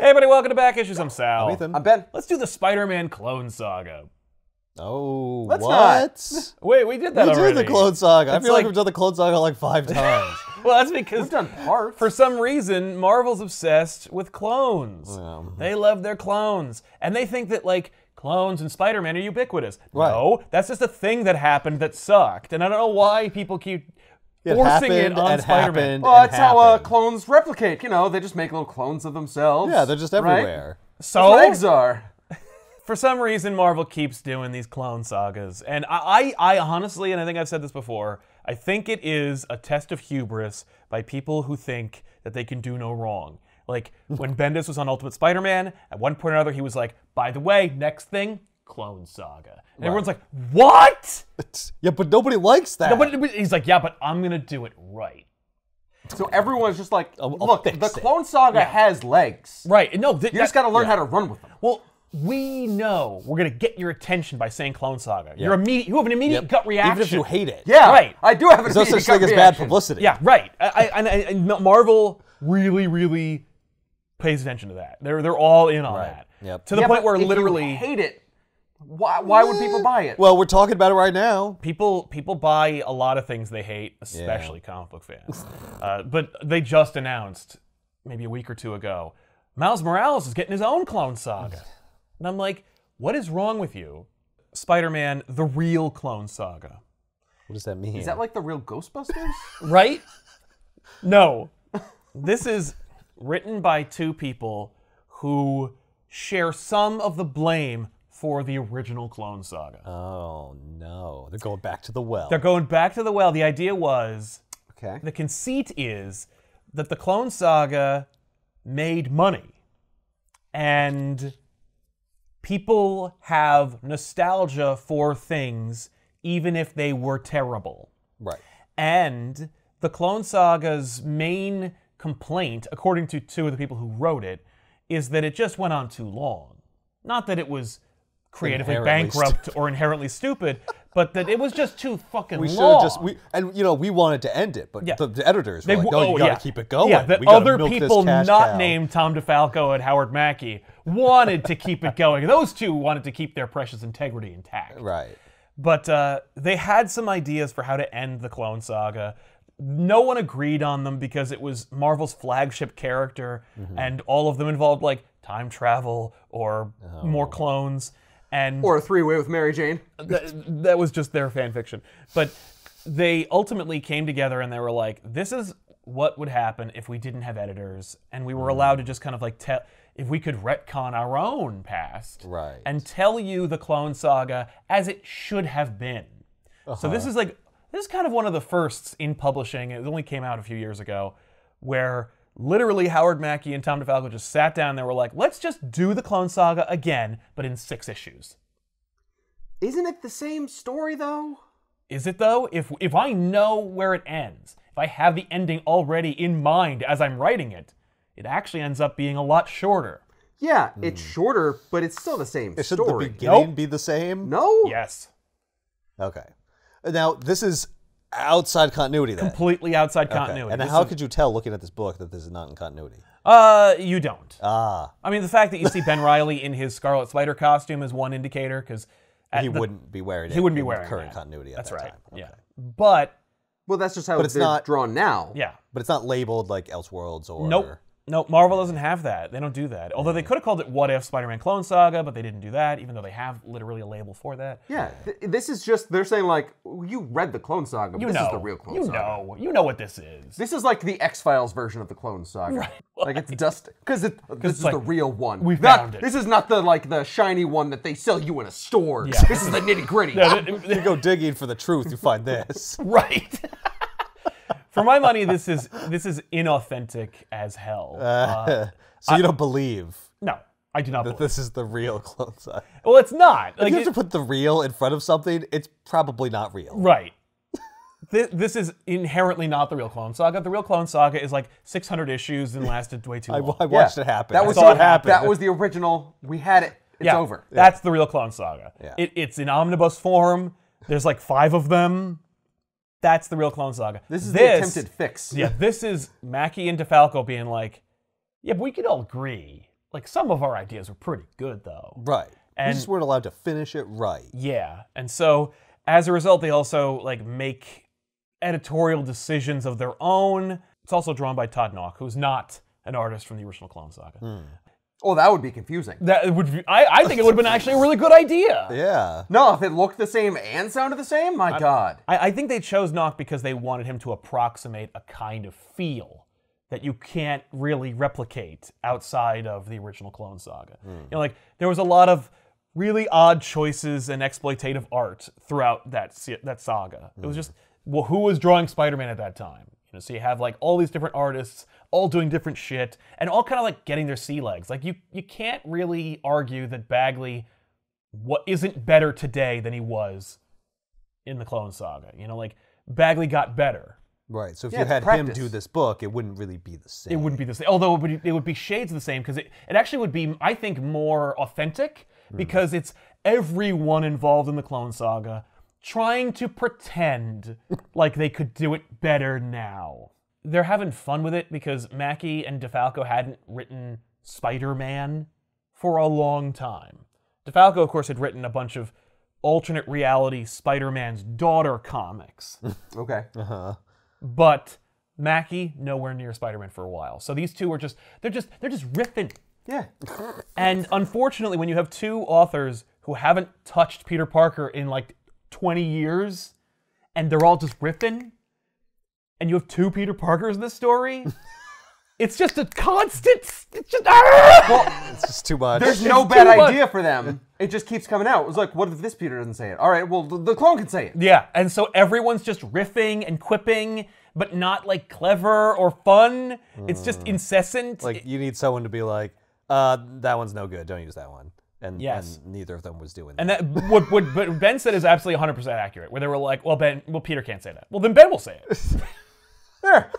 Hey, everybody, welcome to Back Issues. I'm Sal. Ethan. I'm Ben. Let's do the Spider-Man clone saga. Oh, Let's what? Wait, we did that We already. did the Clone Saga. I feel like, like- we've done the Clone Saga like five times. Well, that's because We've done parts. for some reason Marvel's obsessed with clones. Um, They love their clones, and they think that like clones and Spider-Man are ubiquitous. Right. No, that's just a thing that happened that sucked, and I don't know why people keep It forcing it on and Spider-Man. well, that's how uh, clones replicate. You know, they just make little clones of themselves. Yeah, they're just right? everywhere. That's what So eggs are. for some reason Marvel keeps doing these clone sagas, and I, I, I honestly, and I think I've said this before, I think it is a test of hubris by people who think that they can do no wrong. Like when Bendis was on Ultimate Spider-Man, at one point or another, he was like, "By the way, next thing, Clone Saga," and everyone's like, "What?" Yeah, but nobody likes that. No, but but he's like, "Yeah, but I'm gonna do it right." So everyone's just like, I'll look, the it. Clone Saga has legs. Right? No, th- You just got to learn how to run with them. Well, we know we're gonna get your attention by saying Clone Saga. You're immediate. You have an immediate Yep. gut reaction. Even if you hate it. Yeah, Right. I do have a There's no such thing as bad publicity. Yeah, right. I, I, and, Marvel really, really pays attention to that. They're they're all in on Right. that. Yep. To the Yeah, point where literally hate it. Why, why would people buy it? Well, we're talking about it right now. people people buy a lot of things they hate, especially comic book fans. uh, but they just announced maybe a week or two ago, Miles Morales is getting his own Clone Saga, and I'm like, what is wrong with you, Spider-Man: The Real Clone Saga? What does that mean? Is that like the real Ghostbusters? right? No. This is written by two people who share some of the blame for the original Clone Saga. Oh no, they're going back to the well. They're going back to the well. The idea was okay. the conceit is that the Clone Saga made money and people have nostalgia for things even if they were terrible. right. And the Clone Saga's main complaint, according to two of the people who wrote it, is that it just went on too long. Not that it was creatively Inherently bankrupt or inherently stupid, but that it was just too fucking We should long. have just we and you know we wanted to end it, but Yeah. the, the editors were They- like, "No, you oh, gotta yeah. keep it going. Yeah, that other people not cow." named Tom DeFalco and Howard Mackie wanted to keep it going. Those two wanted to keep their precious integrity intact. Right. But uh, they had some ideas for how to end the Clone Saga. No one agreed on them because it was Marvel's flagship character, Mm-hmm. and all of them involved like time travel or more Oh. clones. And Or a three-way with Mary Jane. th- that was just their fan fiction. But they ultimately came together and they were like, this is what would happen if we didn't have editors and we were Mm. allowed to just kind of like tell if we could retcon our own past Right. and tell you the clone saga as it should have been. So Uh-huh. this is like this is kind of one of the firsts in publishing. It only came out a few years ago where literally Howard Mackie and Tom DeFalco just sat down and they were like, let's just do the clone saga again, but in six issues. Isn't it the same story though? Is it though? If if I know where it ends, if I have the ending already in mind as I'm writing it, it actually ends up being a lot shorter. Yeah, it's hmm. shorter, but it's still the same Should the beginning Nope. be the same? no. Yes. Okay. Now this is outside continuity then. Completely outside Okay. continuity. And This how is- could you tell looking at this book that this is not in continuity? uh you don't. Ah, I mean the fact that you see Ben Reilly in his Scarlet Spider costume is one indicator because he wouldn't be wearing it. he wouldn't be in wearing current that. continuity at That's that right. time. Yeah. But Well, that's just how But it's not- drawn now. yeah. But it's not labeled like Elseworlds or Nope. Nope, Marvel doesn't have that. They don't do that. Although they mm. could have called it What If Spider-Man Clone Saga, but they didn't do that, even though they have literally a label for that. Yeah, th- this is just they're saying like you read the Clone Saga, but You this know. is the real Clone you Saga. know. You know what this is. This is like the X Files version of the Clone Saga. Like it's dust because it, this is like, the real one. we Not- found it. This is not the like the shiny one that they sell you in a store. Yeah. This is the nitty gritty. You go digging for the truth, you find this. right. For my money, this is this is inauthentic as hell. Uh, so you don't believe no, I do not that believe. this is the real Clone Saga. Well, it's not. If Like, you have it- to put the real in front of something, it's probably not real. right. This, this is inherently not the real Clone Saga. The real Clone Saga is like 600 issues and lasted way too long. I watched it happen. That I was saw the, it happen. That was the original. We had it. It's yeah, over. That's the real Clone Saga. Yeah. It, it's in omnibus form. There's like five of them. That's the real Clone Saga. This is the attempted fix. Yeah, this is Mackie and DeFalco being like, yeah, but we could all agree like some of our ideas were pretty good though. Right. And we just weren't allowed to finish it right. Yeah. And so as a result, they also like make editorial decisions of their own. It's also drawn by Todd Nauck, who's not an artist from the original Clone Saga. Hmm. Oh, that would be confusing. That would be, I, I think it would have been actually a really good idea. Yeah. No, if it looked the same and sounded the same, my God. I, I think they chose Nauck because they wanted him to approximate a kind of feel that you can't really replicate outside of the original Clone Saga. Hmm. You know, like there was a lot of really odd choices and exploitative art throughout that that saga. It was hmm. just well, who was drawing Spider-Man at that time? You know, so you have like all these different artists all doing different shit and all kind of like getting their sea legs. Like you you can't really argue that Bagley what isn't better today than he was in the Clone Saga. You know, like Bagley got better. Right. So if Yeah, you had practice. him do this book, it wouldn't really be the same. It wouldn't be the same. Although it would, it would be shades of the same because it, it actually would be, I think, more authentic hmm. because it's everyone involved in the Clone Saga trying to pretend like they could do it better now. They're having fun with it because Mackie and DeFalco hadn't written Spider Man for a long time. DeFalco, of course, had written a bunch of alternate reality Spider Man's daughter comics. Okay. Uh-huh. but Mackie nowhere near Spider-Man for a while. So these two are just they're just they're just riffing. Yeah. And unfortunately, when you have two authors who haven't touched Peter Parker in like 20 years, and they're all just riffing, and you have two Peter Parkers in this story, it's just a constant. It's just ah! It's just too much. There's no It's bad too much. idea for them. It just keeps coming out. It was like, what if this Peter doesn't say it? All right, well, the, the clone can say it. yeah, and so everyone's just riffing and quipping, but not like clever or fun. It's just incessant. like you need someone to be like, uh, that one's no good. Don't use that one. And, Yes. and neither of them was doing And that. that what, what, what Ben said is absolutely 100% accurate. Where they were like, "Well, Ben, well, Peter can't say that." Well, then Ben will say it, There.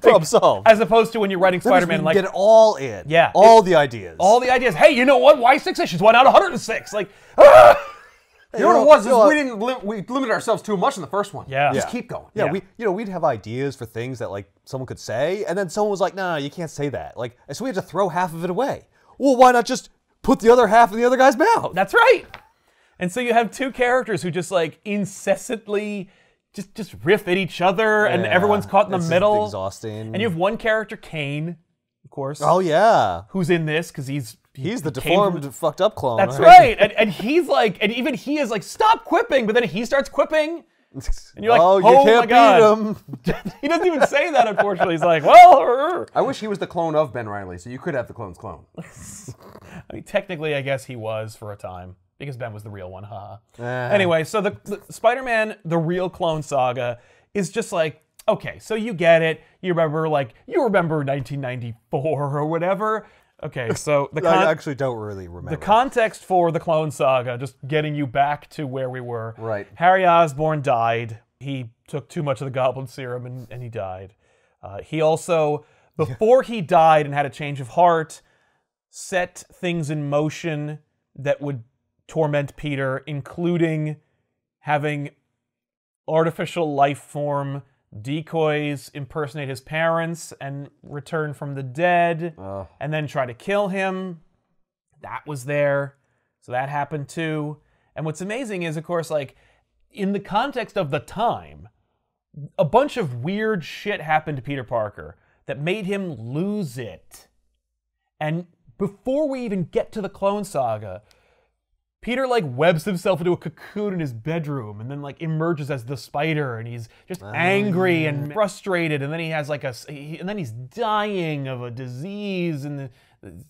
Problem solved. as opposed to when you're writing That means we Spider-Man, like get it all in. Yeah. All the ideas. all the ideas. Hey, you know what? Why six issues? Why not 106? Like, ah! You know what it was? you know we didn't li- we limited ourselves too much in the first one. Yeah. Just Yeah. keep going. Yeah, Yeah. we you know we'd have ideas for things that like someone could say, and then someone was like, "No, no, you can't say that." Like, and so we had to throw half of it away. Well, why not just put the other half in the other guy's mouth? that's right. And so you have two characters who just like incessantly just just riff at each other, and everyone's caught in the middle. exhausting. And you have one character, Kaine, of course, oh yeah, who's in this because he's he he's the from- deformed, fucked up clone. That's right. And, and he's like, and even he is like, stop quipping, but then he starts quipping. And you're like, oh, oh, you can't my God. beat him. he doesn't even say that, unfortunately. He's like, well, er, er." I wish he was the clone of Ben Reilly, so you could have the clone's clone. I mean, technically, I guess he was for a time because Ben was the real one. Haha. Eh. Anyway, so the, the Spider-Man, the real Clone Saga, is just like, okay, so you get it. You remember, like, you remember 1994 or whatever. Okay, so the I actually don't really remember. The context for the Clone Saga, just getting you back to where we were. Right. Harry Osborn died. He took too much of the Goblin Serum and, and he died. Uh, he also, before he died and had a change of heart, set things in motion that would torment Peter, including having artificial life form decoys impersonate his parents and return from the dead and then try to kill him. That was there. So that happened too. And what's amazing is, of course, like in the context of the time, a bunch of weird shit happened to Peter Parker that made him lose it. And before we even get to the Clone Saga, Peter like webs himself into a cocoon in his bedroom and then like emerges as the spider and he's just ah. angry and frustrated and then he has like a he, and then he's dying of a disease and the,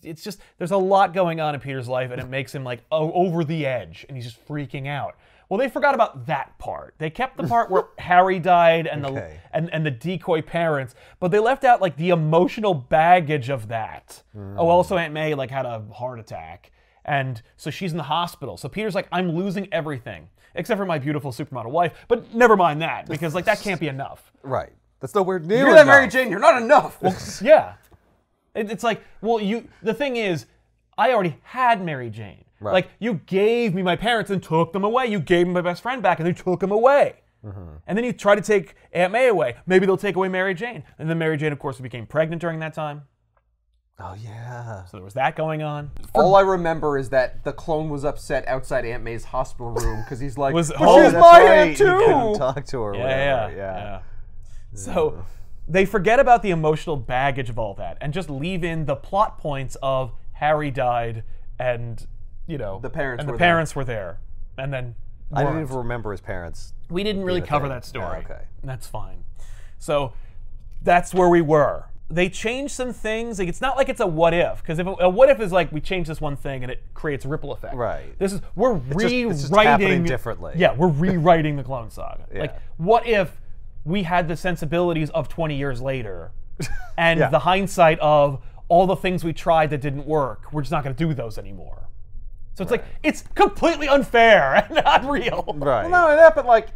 it's just there's a lot going on in Peter's life and it makes him like o- over the edge and he's just freaking out. Well, they forgot about that part. They kept the part where Harry died and the Okay. and, and the decoy parents, but they left out like the emotional baggage of that. Mm. Oh, also Aunt May like had a heart attack. And so she's in the hospital. So Peter's like, I'm losing everything except for my beautiful supermodel wife. But never mind that because like that can't be enough. right. That's nowhere near You're that Mary. Jane. You're not enough. Yeah, It- it's like, well, you. The thing is, I already had Mary Jane. Right. Like you gave me my parents and took them away. You gave me my best friend back and then took him away. And then you try to take Aunt May away. Maybe they'll take away Mary Jane. And then Mary Jane, of course, became pregnant during that time. Oh yeah. So there was that going on. All I remember is that the clone was upset outside Aunt May's hospital room because he's like, Was- "But oh, she's that's my right. aunt He couldn't too." talk to her. or Yeah, yeah, yeah. So they forget about the emotional baggage of all that and just leave in the plot points of Harry died and you know The parents and the were there. parents were there and then I didn't weren't. even remember his parents. we didn't really cover thing. that story. Oh, okay. That's fine. So that's where we were. They change some things. Like it's not like it's a what if, because if a, a what if is like we change this one thing and it creates a ripple effect. Right. This is we're just- rewriting. it's just happening differently. Yeah, we're rewriting the Clone Saga. Like what if we had the sensibilities of 20 years later, and Yeah. the hindsight of all the things we tried that didn't work. We're just not going to do those anymore. So it's like it's completely unfair and not real. Right. Well, Not only that, but like,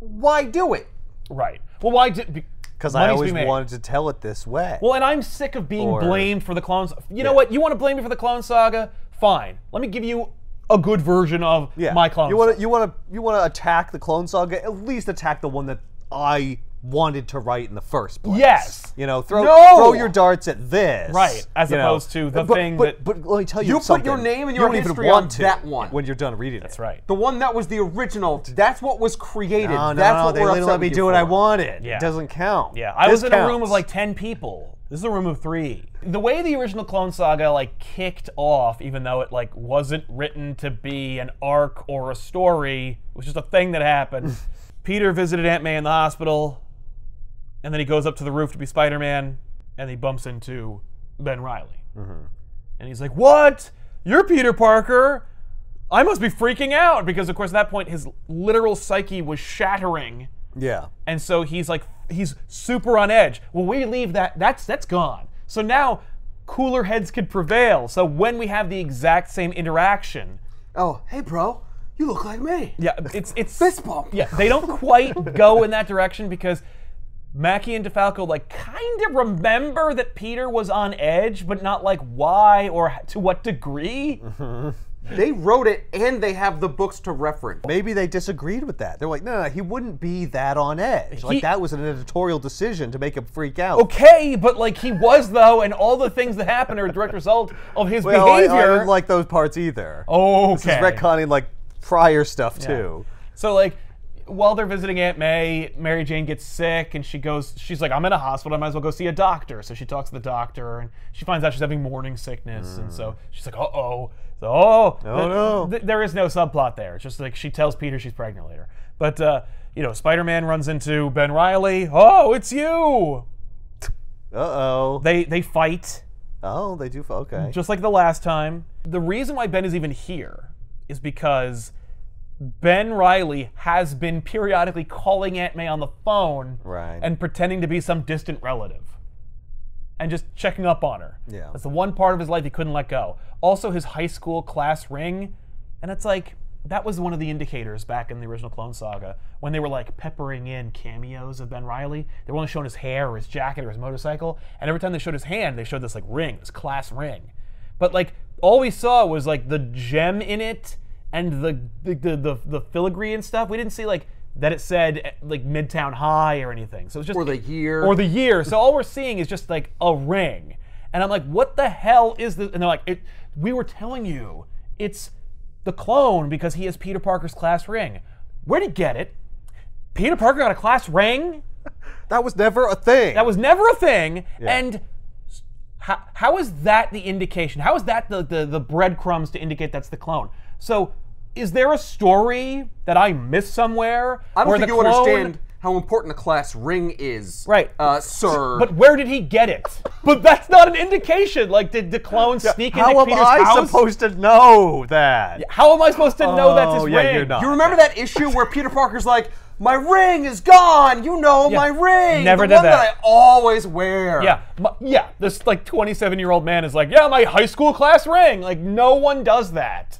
why do it? Right. Well, why did? Be- Because I always wanted to tell it this way. Well, and I'm sick of being Or- blamed for the clones. You know Yeah. what? You want to blame me for the Clone Saga? Fine. Let me give you a good version of yeah. my Clone You want to you want to you want to attack the Clone Saga? At least attack the one that I wanted to write in the first place. Yes. You know, throw No! throw your darts at this. Right, as you know. opposed to the but, thing but, that- But but let me tell you, You put your name and you your don't even history want on to that one. when you're done reading That's it. right. The one that was the original. That's what was created. No, no, that's no, what they we're let me do you what I wanted. Yeah. It doesn't count. Yeah, I This was in a room of like 10 people. This is a room of three. The way the original Clone Saga like kicked off, even though it like wasn't written to be an arc or a story, it was just a thing that happened. Peter visited Aunt May in the hospital, and then he goes up to the roof to be Spider-Man, and he bumps into Ben Reilly. Mm-hmm. And he's like, "What? You're Peter Parker? I must be freaking out because, of course, at that point his literal psyche was shattering." Yeah. and so he's like he's super on edge. Well, we leave that that's that's gone. So now cooler heads could prevail. So when we have the exact same interaction, Oh, hey, bro, you look like me. yeah, it's it's Fist bump. Yeah, they don't quite go in that direction because Mackie and DeFalco like kind of remember that Peter was on edge, but not like why or to what degree. Mm-hmm. They wrote it, and they have the books to reference. Maybe they disagreed with that. They're like, no, no, he wouldn't be that on edge. Like that was an editorial decision to make him freak out. Okay, but like he was though, and all the things that happened are a direct result of his Well, I, I behavior. didn't like those parts either. Oh, okay. This is retconning like prior stuff too. So like while they're visiting Aunt May, Mary Jane gets sick and she goes she's like I'm in a hospital, I might as well go see a doctor. So she talks to the doctor and she finds out she's having morning sickness and so she's like, "Uh-oh." So, oh, Oh, no. th- there is no subplot there. It's just like she tells Peter she's pregnant later. But uh, you know, Spider-Man runs into Ben Reilly. "Oh, it's you." Uh oh. They they fight Oh, they do. Okay. just like the last time. The reason why Ben is even here is because Ben Reilly has been periodically calling Aunt May on the phone Right. and pretending to be some distant relative and just checking up on her. Yeah. That's the one part of his life he couldn't let go. Also, his high school class ring. And it's like, that was one of the indicators back in the original Clone Saga when they were like peppering in cameos of Ben Reilly. They were only showing his hair or his jacket or his motorcycle. And every time they showed his hand, they showed this like ring, this class ring. But like, all we saw was like the gem in it and the the, the, the, the filigree and stuff. We didn't see like that it said like Midtown High or anything. So it's just Or the year. or the year. So all we're seeing is just like a ring. And I'm like, what the hell is this? And they're like, it, we were telling you, it's the clone because he has Peter Parker's class ring. Where'd he get it? Peter Parker got a class ring? that was never a thing. That was never a thing. Yeah. And how, how is that the indication? How is that the, the, the breadcrumbs to indicate that's the clone? So is there a story that I missed somewhere? I don't think you clone- understand how important a class ring is. Right. Uh, sir. But where did he get it? But that's not an indication. Like, did the clone sneak How into am Peter's I house? supposed to know that? How am I supposed to know that's his Oh, yeah, ring? you're not. you remember that issue where Peter Parker's like, my ring is gone. You know my ring. never the did one that. I always wear. Yeah, my- yeah. This like 27 year old man is like, yeah, my high school class ring. Like, no one does that.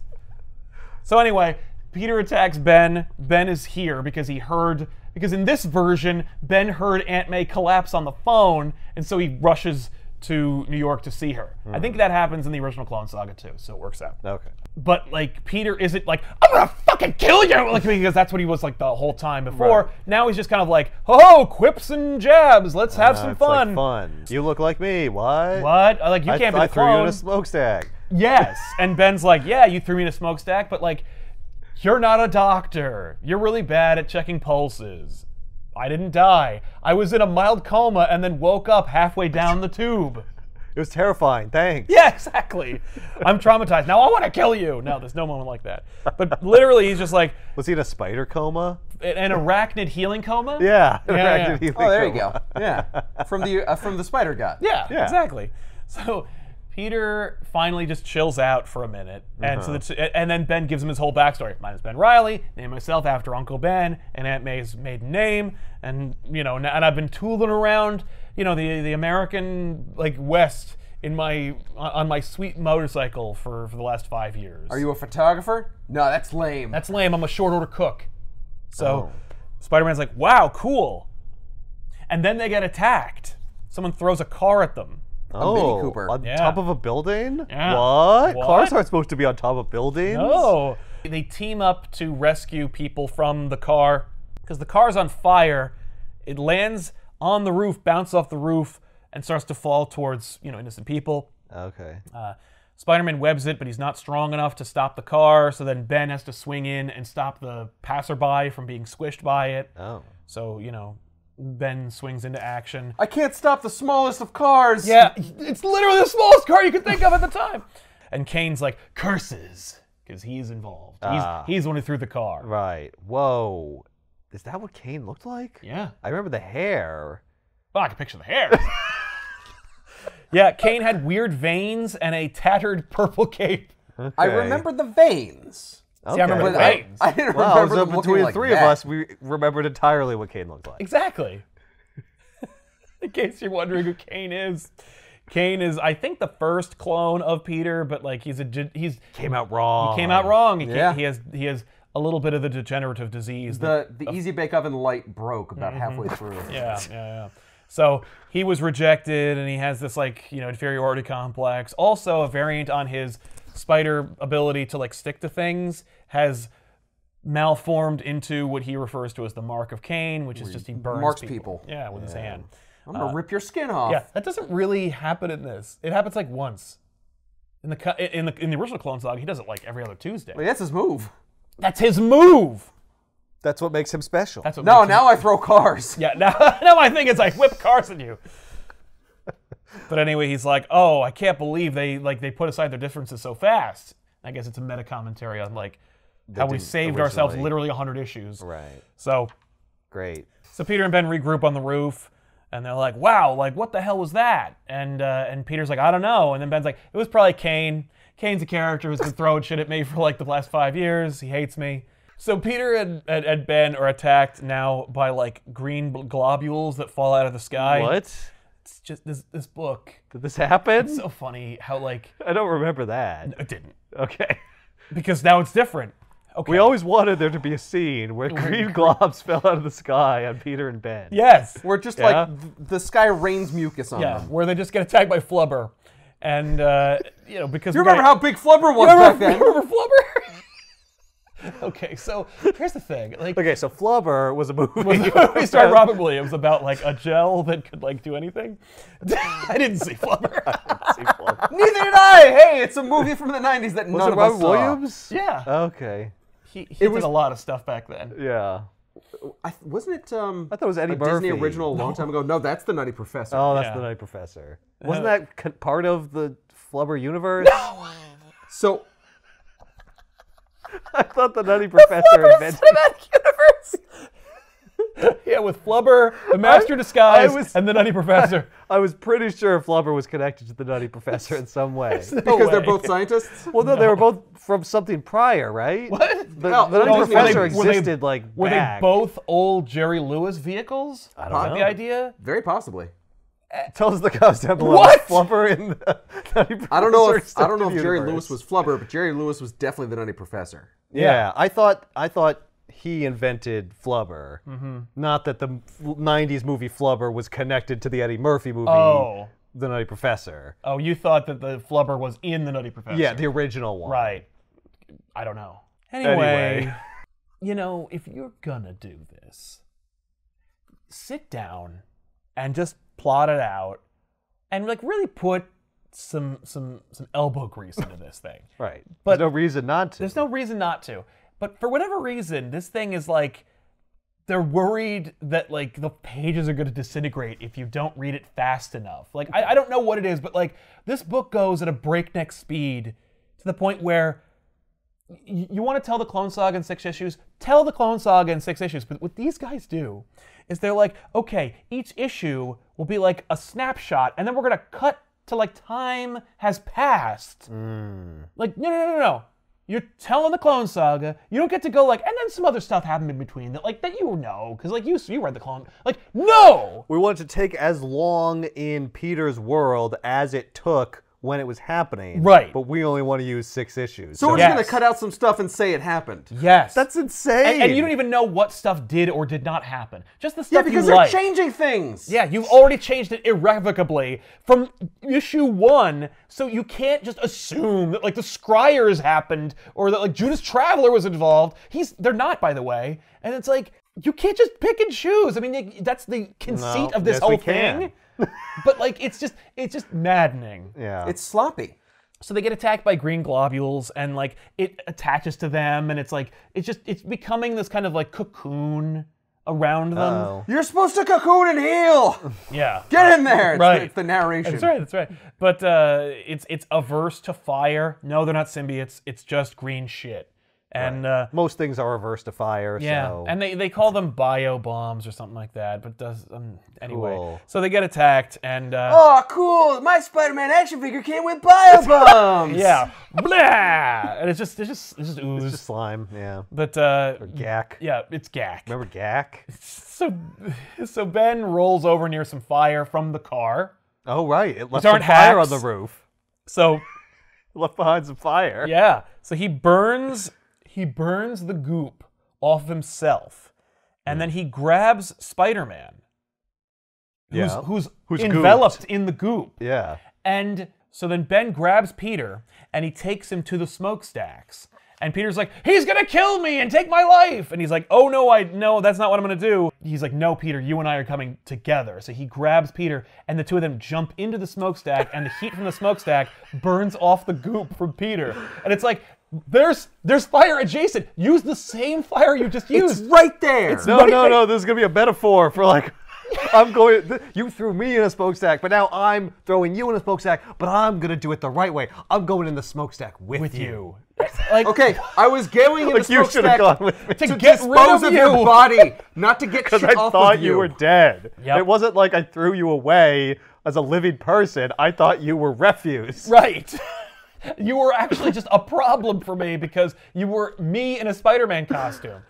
So anyway, Peter attacks Ben. Ben is here because he heard because in this version, Ben heard Aunt May collapse on the phone, and so he rushes to New York to see her. I think that happens in the original Clone Saga too, so it works out. Okay. But like Peter isn't like I'm gonna fucking kill you, like because that's what he was like the whole time before. Right. Now he's just kind of like, ho, quips and jabs. Let's have Uh, some it's like fun. fun. You look like me. What? What? Like you I, can't be I the threw you in a smokestack. Yes. And Ben's like, yeah, you threw me in a smokestack, but like, you're not a doctor. You're really bad at checking pulses. I didn't die. I was in a mild coma and then woke up halfway down the tube. It was terrifying. Thanks. Yeah, exactly. I'm traumatized. Now I want to kill you. No, there's no moment like that. But literally, he's just like Was he in a spider coma? an arachnid healing coma. Yeah. Yeah, Arachnid yeah. healing Oh, there you go. Yeah, from the uh, from the Spider God. Yeah, Yeah. exactly. So Peter finally just chills out for a minute, and so the Uh-huh. t- and then Ben gives him his whole backstory. Mine is Ben Reilly, named myself after Uncle Ben and Aunt May's maiden name, and you know, and I've been tooling around, you know, the the American like West in my on my sweet motorcycle for for the last five years. Are you a photographer? No, that's lame. That's lame. I'm a short order cook. So Oh. Spider-Man's like, wow, cool. And then they get attacked. Someone throws a car at them. Oh, Cooper. on Yeah. top of a building? Yeah. What? What? Cars aren't supposed to be on top of buildings? Oh. They team up to rescue people from the car because the car's on fire. It lands on the roof, bounces off the roof, and starts to fall towards, you know, innocent people. Okay. Uh, Spider-Man webs it, but he's not strong enough to stop the car. So then Ben has to swing in and stop the passerby from being squished by it. Oh. So you know, Ben swings into action. I can't stop the smallest of cars. Yeah, it's literally the smallest car you could think of at the time. And Kaine's like curses because he's involved. Ah. He's he's the one who threw the car. Right. Whoa. Is that what Kaine looked like? Yeah. I remember the hair. Well, I can picture the hair. yeah, Kaine had weird veins and a tattered purple cape. I remember the veins. See, I remember Okay. the But I. I didn't Wow, remember so between the like three that. of us, we remembered entirely what Kaine looked like. Exactly. In case you're wondering who Kaine is, Kaine is, I think, the first clone of Peter, but like he's a he's Came out wrong. He came out wrong. He, can't- Yeah. he has he has a little bit of the degenerative disease. The the Easy Bake Oven light broke about mm-hmm. halfway through. Yeah, yeah, yeah. So he was rejected, and he has this like you know inferiority complex. Also, a variant on his spider ability to like stick to things has malformed into what he refers to as the mark of Cain, which is just he burns marks people. people. Yeah, with his hand. I'm gonna uh, rip your skin off. Yeah, that doesn't really happen in this. It happens like once. In the cu- in the in the original Clone Saga, he does it like every other Tuesday. Like, that's his move. That's his move. That's what makes him special. That's what No, makes him- now I throw cars. Yeah, now, now my thing is I whip cars at you. But anyway, he's like, "Oh, I can't believe they like they put aside their differences so fast." I guess it's a meta commentary on like how we saved ourselves originally. literally 100 issues. right. So, Great. so Peter and Ben regroup on the roof, and they're like, "Wow, like what the hell was that?" And uh, and Peter's like, "I don't know." And then Ben's like, "It was probably Kaine. Kaine's a character who's been throwing shit at me for like the last five years. He hates me." So Peter and, and, and Ben are attacked now by like green globules that fall out of the sky. What? It's just this this book. Did this happen? So funny how like I don't remember that. it didn't Okay. because now it's different. Okay. We always wanted there to be a scene where green globs fell out of the sky on Peter and Ben. yes. Where just Yeah. like th- the sky rains mucus on Yeah, them. where they just get attacked by Flubber, and uh, you know because You remember got- how big Flubber was remember, back then? remember Flubber? okay, so here's the thing. Like, Okay, so Flubber was a movie. we started Robin Williams about like a gel that could like do anything. I didn't see Flubber. Neither did I. Hey, it's a movie from the '90s that Was none it of Robin us saw. Williams? yeah, Okay. he, he was- did a lot of stuff back then. Yeah. I, wasn't it? Um, I thought it was Eddie a Disney original a long time ago. No, that's the Nutty Professor. Oh, that's Yeah. the Nutty Professor. Wasn't that part of the Flubber universe? No. So I thought the Nutty Professor the invented. Cinematic universe. yeah, with Flubber, the Master Disguise, I was- and the Nutty Professor. I was pretty sure Flubber was connected to the Nutty Professor in some way. because they're both scientists. Well, no, they were both from something prior, right? What? The, No, the Nutty no, were they- Professor were they- existed like Were back. they both old Jerry Lewis vehicles? I don't Is know. the idea? Very possibly. Tell us the cows down below. What? Flubber in the Nutty I don't know Professor if I don't know if Jerry universe. Lewis was Flubber, but Jerry Lewis was definitely the Nutty Professor. Yeah, I thought I thought he invented Flubber. Mm-hmm. Not that the '90s movie Flubber was connected to the Eddie Murphy movie. Oh. the Nutty Professor. Oh, you thought that the flubber was in the Nutty Professor? Yeah, the original one. Right. I don't know. Anyway, Anyway. you know, if you're gonna do this, sit down and just plot it out and like really put some some some elbow grease into this thing. Right. But- There's no reason not to. There's no reason not to. But for whatever reason, this thing is like they're worried that like the pages are going to disintegrate if you don't read it fast enough. Like I, I don't know what it is, but like this book goes at a breakneck speed to the point where you want to tell the Clone Saga in six issues, tell the Clone Saga in six issues. But what these guys do is they're like, okay, each issue will be like a snapshot, and then we're gonna cut to like time has passed. Mm. Like, no, no, no, no. No. You're telling the Clone Saga. You don't get to go like, and then some other stuff happened in between that, like, that you know, because like you you read the Clone. Like, no. we wanted to take as long in Peter's world as it took when it was happening. Right. But we only want to use six issues. So we're Yes. just gonna cut out some stuff and say it happened. Yes. that's insane. and, and you don't even know what stuff did or did not happen. Just the stuff Yeah, because you they're like. changing things. Yeah, you've already changed it irrevocably from issue one, so you can't just assume that like the Scriers happened or that like Judas Traveler was involved. He's they're not, by the way. And it's like you can't just pick and choose. I mean, that's the conceit No, of this yes, whole we can. Thing. but like, it's just it's just maddening. Yeah. It's sloppy. So they get attacked by green globules, and like it attaches to them, and it's like it's just it's becoming this kind of like cocoon around them. Oh. You're supposed to cocoon and heal. Yeah. Get in there. It's, Right. the, it's the narration. That's right. That's right. But uh, it's it's averse to fire. No, they're not symbiotes. It's just green shit. And uh, Most things are reverse to fire. yeah, So. and they, they call them bio bombs or something like that. But does um, anyway. Cool. So they get attacked, and uh, Oh, cool! My Spider-Man action figure came with bio bombs. yeah, blah, and it's just it's just it's just ooze. It's just slime. Yeah. but uh, Gak. yeah, it's gack. Remember Gak? So so Ben rolls over near some fire from the car. Oh right, it left aren't some fire on the roof. So Left behind some fire. Yeah. So he burns he burns the goop off himself. And then he grabs Spider-Man. Who's Yeah. who's, Who's enveloped in the goop. Yeah. And so then Ben grabs Peter and he takes him to the smokestacks. And Peter's like, he's gonna kill me and take my life. And he's like, oh no, I no, that's not what I'm gonna do. He's like, no, Peter, you and I are coming together. So he grabs Peter, and the two of them jump into the smokestack, and the heat from the smokestack burns off the goop from Peter. And it's like, there's there's fire adjacent. Use the same fire you just used. It's right there. No, Right, no, right. no. This is gonna be a metaphor for like. I'm going. th- You threw me in a smokestack, but now I'm throwing you in a smokestack. But I'm gonna do it the right way. I'm going in the smokestack with, with you. Like Okay, I was going in Like the you should have smokestack gone with me. to, to get rid dispose of, of you. your body, not to get Because shit I off thought of you you. were dead. Yep. It wasn't like I threw you away as a living person. I thought you were refuse. Right. You were actually just a problem for me because you were me in a Spider-Man costume.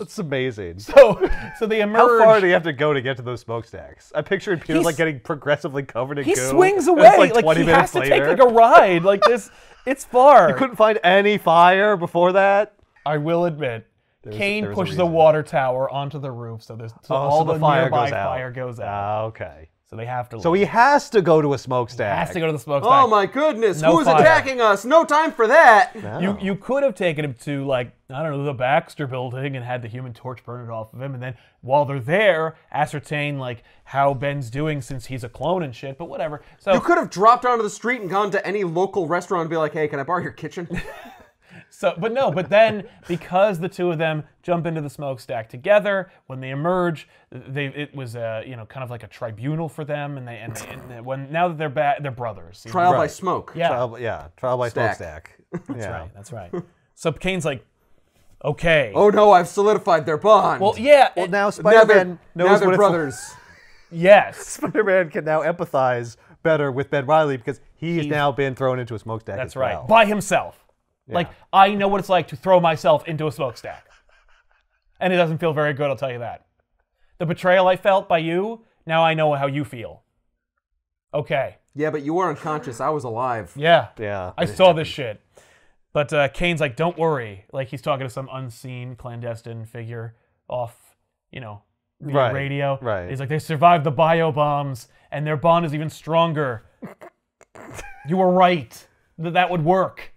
It's amazing. So, so they emerge. How far do you have to go to get to those smokestacks? I pictured Peter He's- like getting progressively covered in he goo. swings away It's like 20 he minutes has to later. take like a ride. Like this, it's far. you couldn't find any fire before that. I will admit, Kaine there's a pushes a, reason. water tower onto the roof, so there's so Oh, all so the, the fire nearby goes fire goes out. Ah, okay. So they have to. So he has to go to a smokestack. He has to go to the smokestack. Oh my goodness, No who's fire. attacking us? No time for that. You you could have taken him to like I don't know the Baxter Building and had the Human Torch burn it off of him, and then while they're there, ascertain like how Ben's doing since he's a clone and shit. But whatever. So You could have dropped onto the street and gone to any local restaurant and be like, "Hey, can I borrow your kitchen?" So, but no, but then because the two of them jump into the smokestack together, when they emerge, they it was a you know kind of like a tribunal for them, and they and, and when now that they're back, they're brothers. you know? Trial by Right. smoke. Yeah, Trial, yeah, trial by Stack. smokestack. that's yeah. right. That's right. So Kaine's like, okay. Oh no, I've solidified their bond. well, yeah. Well, now now Spider-Man they're, knows now they're it's brothers. yes. Spider-Man can now empathize better with Ben Reilly because he's, now been thrown into a smokestack. That's as right. well. By himself. Like I know what it's like to throw myself into a smokestack, and it doesn't feel very good. I'll tell you that. The betrayal I felt by you. Now I know how you feel. Okay. Yeah, but you were unconscious. I was alive. Yeah. Yeah. I saw this shit. But uh, Kaine's like, don't worry. Like he's talking to some unseen clandestine figure off, you know, via Right, radio. right. He's like, they survived the bio bombs, and their bond is even stronger. you were right that that would work.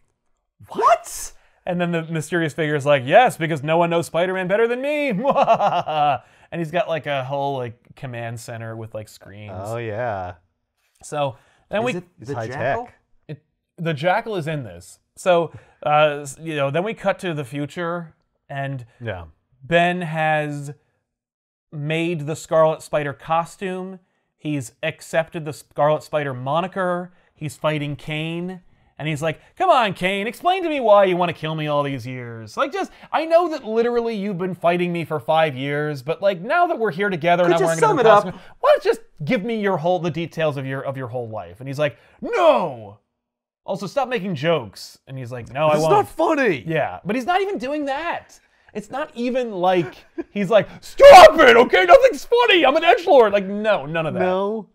What? And then the mysterious figure is like, yes, because no one knows Spider-Man better than me. and he's got like a whole like command center with like screens. Oh yeah. so then we Is it It's the high jackal? tech. it, the jackal is in this. So uh, you know, then we cut to the future, and Yeah. Ben has made the Scarlet Spider costume. He's accepted the Scarlet Spider moniker. He's fighting Kaine. And he's like, come on, Kaine, explain to me why you want to kill me all these years. Like, just, I know that literally you've been fighting me for five years, but like, now that we're here together and Could I'm you wearing a sum it up? why don't you just give me your whole, the details of your, of your whole life? And he's like, no! Also, stop making jokes. And he's like, no, I It's won't. It's not funny. Yeah, but he's not even doing that. It's not even like he's like, stop it, okay? Nothing's funny. I'm an edge lord. Like, no, none of that. No.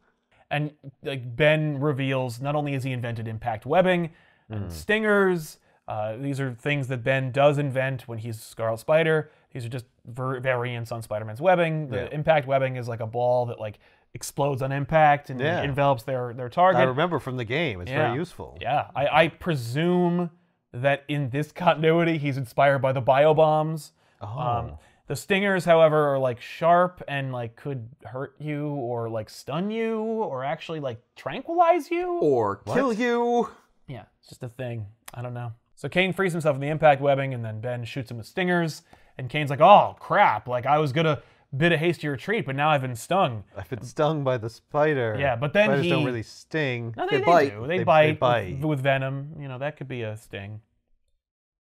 And like Ben reveals, not only has he invented impact webbing and stingers. Uh, these are things that Ben does invent when he's Scarlet Spider. These are just ver- variants on Spider-Man's webbing. The Yeah. impact webbing is like a ball that like explodes on impact and Yeah. envelops their their target. I remember from the game. It's Yeah. very useful. Yeah, I, I presume that in this continuity, he's inspired by the bio bombs. Oh. Um, the stingers, however, are like sharp and like could hurt you or like stun you or actually like tranquilize you. Or kill you? Yeah, it's just a thing. I don't know. So Kaine frees himself in the impact webbing, and then Ben shoots him with stingers. And Kaine's like, "Oh crap! Like I was gonna bid a hasty retreat, but now I've been stung." I've been stung by the spider. Yeah, but then spiders don't really sting. No, they, They they bite. do. They, They- they bite, bite. With, with venom. You know, that could be a sting.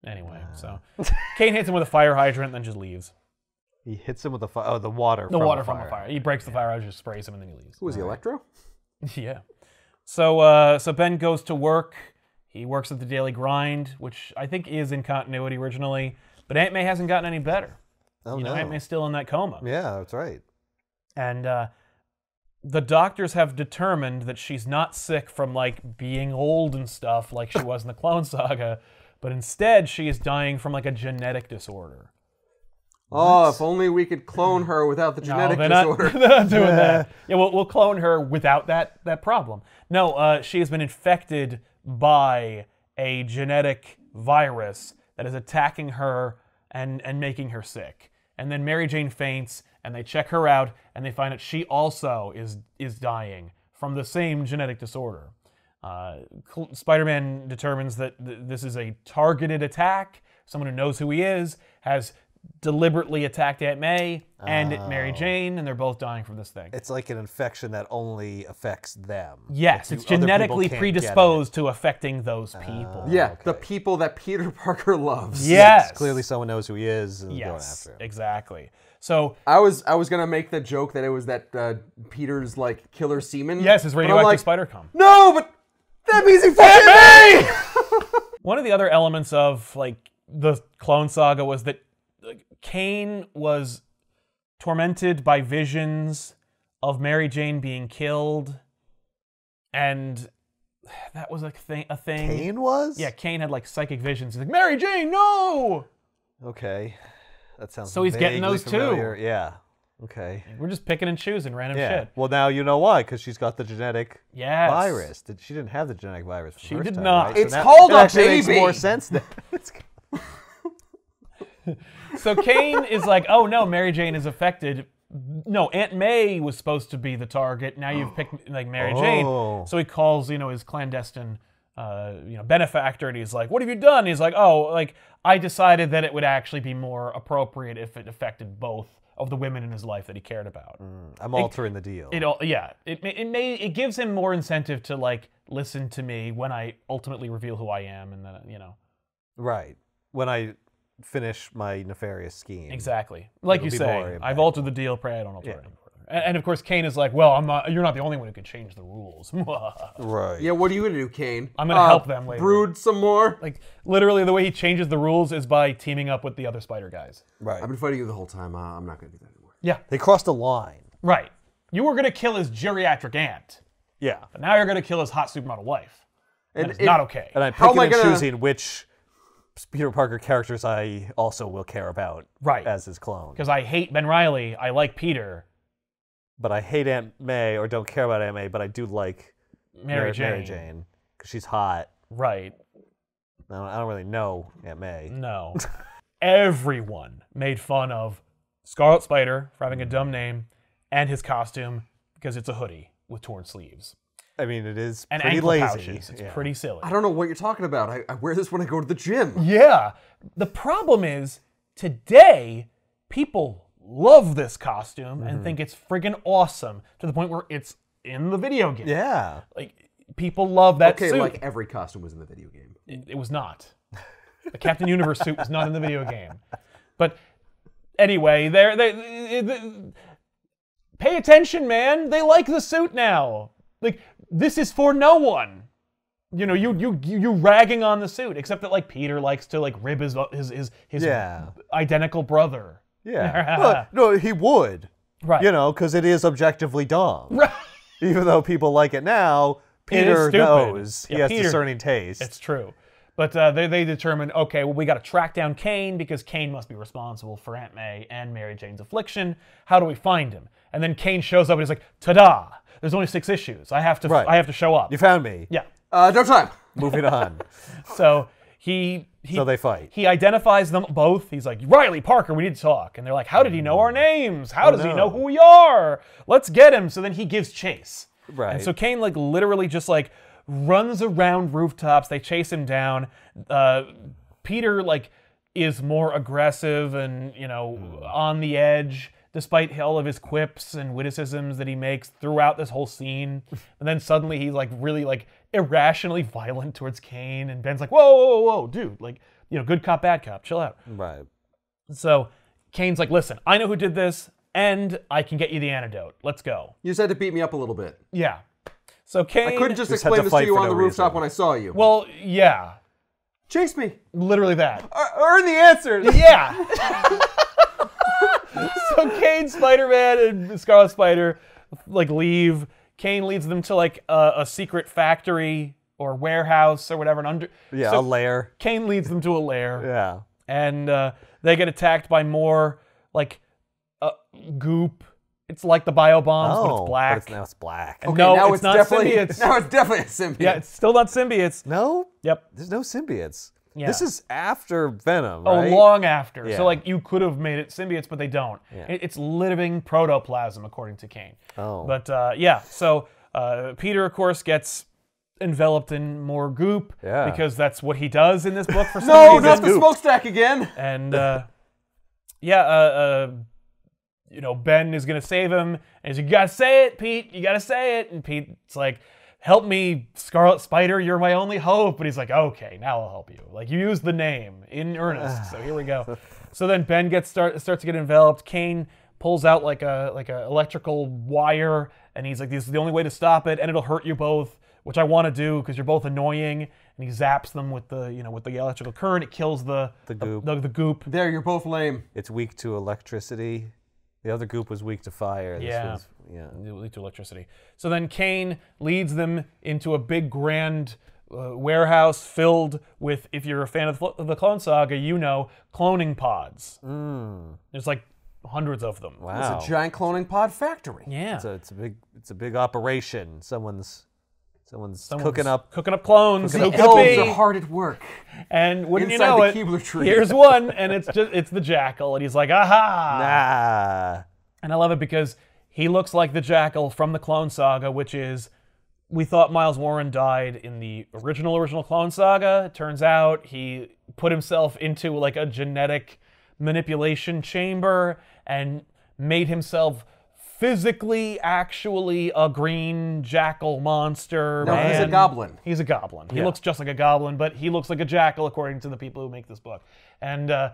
Anyway, so ah. Kaine hits him with a fire hydrant and then just leaves. He hits him with the fire. Oh, the water. The from water the from fire. the fire. He breaks the fire hydrant, just sprays him, and then he leaves. Who was he, Electro? yeah. So uh, so Ben goes to work. He works at the Daily Grind, which I think is in continuity originally, but Aunt May hasn't gotten any better. Oh you know, no. Aunt May's still in that coma. Yeah, that's right. And uh, the doctors have determined that she's not sick from like being old and stuff like she was in the Clone Saga, but instead she is dying from like a genetic disorder. Oh, if only we could clone her without the genetic no, they're disorder. Not, they're not doing that. Yeah, we'll, we'll clone her without that that problem. No, uh, she has been infected by a genetic virus that is attacking her and and making her sick. And then Mary Jane faints, and they check her out, and they find that she also is is dying from the same genetic disorder. Uh, Spider-Man determines that th- this is a targeted attack. Someone who knows who he is has deliberately attacked Aunt May and Mary Jane, and they're both dying from this thing. It's like an infection that only affects them. Yes, But it's you- genetically can't it. predisposed to affecting those people. yeah, the people that Peter Parker loves. yes, Clearly, someone knows who he is and is going after him. exactly. So I was I was gonna make the joke that it was that uh, Peter's like killer semen. yes, it's but I'm radioactive like, spider cum. No, but that means he fucking me. One of the other elements of like the Clone Saga was that Kaine was tormented by visions of Mary Jane being killed, and that was a thing. A thing. Kaine was? Yeah, Kaine had like psychic visions. He's like, Mary Jane, no! Okay. That sounds So he's getting those too. Yeah. Okay. We're just picking and choosing random Yeah. shit. Well, now you know why, because she's got the genetic Yes. virus. Did- She didn't have the genetic virus. She did time, not. right? It's now- called a actually makes baby. more sense then. So Kaine is like, oh no, Mary Jane is affected. No, Aunt May was supposed to be the target. Now you've picked like Mary Oh. Jane. So he calls, you know, his clandestine, uh, you know, benefactor, and he's like, "What have you done?" He's like, "Oh, like I decided that it would actually be more appropriate if it affected both of the women in his life that he cared about." I'm altering the deal. It all, yeah, it it may it gives him more incentive to like listen to me when I ultimately reveal who I am, and then you know right. When I finish my nefarious scheme. exactly like It'll you be say. I've altered the deal. Pray I don't alter it any. And, and of course, Kaine is like, "Well, I'm not. You're not the only one who can change the rules." Right. Yeah, what are you gonna do, Kaine? I'm gonna help them later. Brood some more. like literally, the way he changes the rules is by teaming up with the other Spider guys. Right. I've been fighting you the whole time. Uh, I'm not gonna do that anymore. Yeah, They crossed a line. right. You were gonna kill his geriatric aunt, Yeah. but now you're gonna kill his hot supermodel wife. And That is if- not okay. And I'm How picking am I and gonna- choosing which Peter Parker characters I also will care about Right. as his clone. Because I hate Ben Reilly, I like Peter, But I hate Aunt May or don't care about Aunt May, but I do like Mary Jane. Mary Jane because she's hot. Right. I don't, I don't really know Aunt May. No. Everyone made fun of Scarlet Spider for having a mm. dumb name and his costume because it's a hoodie with torn sleeves I mean, it is and pretty ankle lazy. pouches. It's yeah. pretty silly. I don't know what you're talking about. I, I wear this when I go to the gym. Yeah. The problem is today people love this costume Mm-hmm. and think it's friggin' awesome to the point where it's in the video game. Yeah. Like people love that suit. Okay, suit. like every costume was in the video game. It, it was not. The Captain Universe suit was not in the video game. But anyway, they're, they, they, pay attention, man. They like the suit now. Like this is for no one. You know, you you you ragging on the suit, except that like Peter likes to like rib his his his, his Yeah. identical brother. Yeah. Well, no, he would. Right. You know, because it is objectively dumb. Right. Even though people like it now, It Peter stupid. knows he has Peter- discerning taste. It's true. But uh, they, they determined, okay, well, we got to track down Kane because Kane must be responsible for Aunt May and Mary Jane's affliction. How do we find him? And then Kane shows up and he's like, ta-da! There's only six issues. I have to, Right. I have to show up. you found me. yeah. Uh, no time. Moving on. So he he So they fight. he identifies them both. He's like, Reilly Parker, we need to talk. And they're like, How did he know our names? How does he know who we are? Let's get him. So then he gives chase. Right. And so Kane like literally just like runs around rooftops. They chase him down. Uh, Peter like is more aggressive and you know on the edge. Despite all of his quips and witticisms that he makes throughout this whole scene, and then suddenly he's like really like irrationally violent towards Kane, and Ben's like, "Whoa, whoa, whoa, whoa, dude! Like, you know, good cop, bad cop, chill out." right. So Kane's like, "Listen, I know who did this, and I can get you the antidote. Let's go." You just had to beat me up a little bit. Yeah. So Kane, I couldn't just, Just explain to this fight to you on no the rooftop reason. when I saw you. well, yeah, chase me. literally that. Er, earn the answers. Yeah. so Kane, Spider Man, and Scarlet Spider like leave. Kane leads them to like a, a secret factory or warehouse or whatever. And under Yeah, so a lair. Kane leads them to a lair, Yeah. and uh, they get attacked by more like uh, goop. It's like the bio bombs, but oh, it's black. it's, now it's black. Okay, No, now it's it's, not definitely symbiotes. now it's definitely a symbiote. yeah, it's still not symbiotes. No, Yep. there's no symbiotes. Yeah. This is after Venom, right? Oh, long after. Yeah. So like you could have made it symbiotes, but they don't. It- it's living protoplasm, according to Kane. Oh. But uh, yeah, so uh, Peter, of course, gets enveloped in more goop Yeah. because that's what he does in this book for some No, reason. not the smokestack again. And uh, yeah, uh, uh, you know, Ben is gonna save him, and he's like, "You gotta say it, Pete. You gotta say it." And Pete's like, "Help me, Scarlet Spider. You're my only hope." But he's like, "Okay, now I'll help you. Like you used the name in earnest, so here we go." so then Ben gets start starts to get enveloped. Kane pulls out like a like a electrical wire, and he's like, "This is the only way to stop it, and it'll hurt you both." Which I want to do because you're both annoying, and he zaps them with the you know with the electrical current. It kills the The goop. the, the goop. There, you're both lame. It's weak to electricity. The other goop was weak to fire. This Yeah. was- yeah. lead to electricity. So then Kane leads them into a big grand uh, warehouse filled with, if you're a fan of the, of the Clone Saga, you know, cloning pods. There's like hundreds of them. Wow. It's a giant cloning pod factory. Yeah. It's a, it's a big it's a big operation. Someone's someone's, Someone's cooking up. cooking up clones. The Who could elves be? are hard at work. And wouldn't you inside know the it? Tree. Here's one, and it's just it's the jackal, and he's like, aha! Ah. And I love it because he looks like the Jackal from the Clone Saga, which is we thought Miles Warren died in the original original Clone Saga. It turns out he put himself into like a genetic manipulation chamber and made himself physically actually a green jackal monster. No, he's a goblin. He's a goblin. He looks just like a goblin, but he looks like a jackal according to the people who make this book. And uh,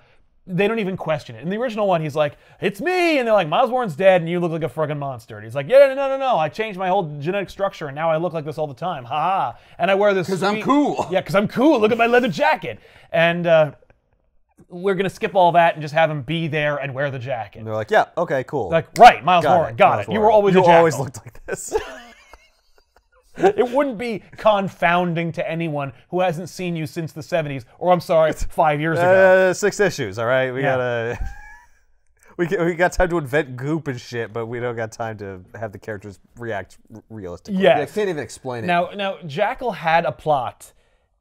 they don't even question it. In the original one, he's like, "It's me," and they're like, "Miles Warren's dead, and you look like a friggin' monster." And he's like, "Yeah, no, no, no, no. I changed my whole genetic structure, and now I look like this all the time. Ha ha! And I wear this 'Cause I'm cool. Yeah, because I'm cool. Look at my leather jacket." And uh, we're gonna skip all that and just have him be there and wear the jacket. And they're like, yeah, okay, cool. Like, right, Miles Got Warren, it, got Miles it. You were always you jackal. always looked like this. it wouldn't be confounding to anyone who hasn't seen you since the 70s, or I'm sorry, five years ago. Uh, six issues, all right? We Yeah. gotta. We, get, we got time to invent goop and shit, but we don't got time to have the characters react r- realistically. I can't even explain it. Now, now Jackal had a plot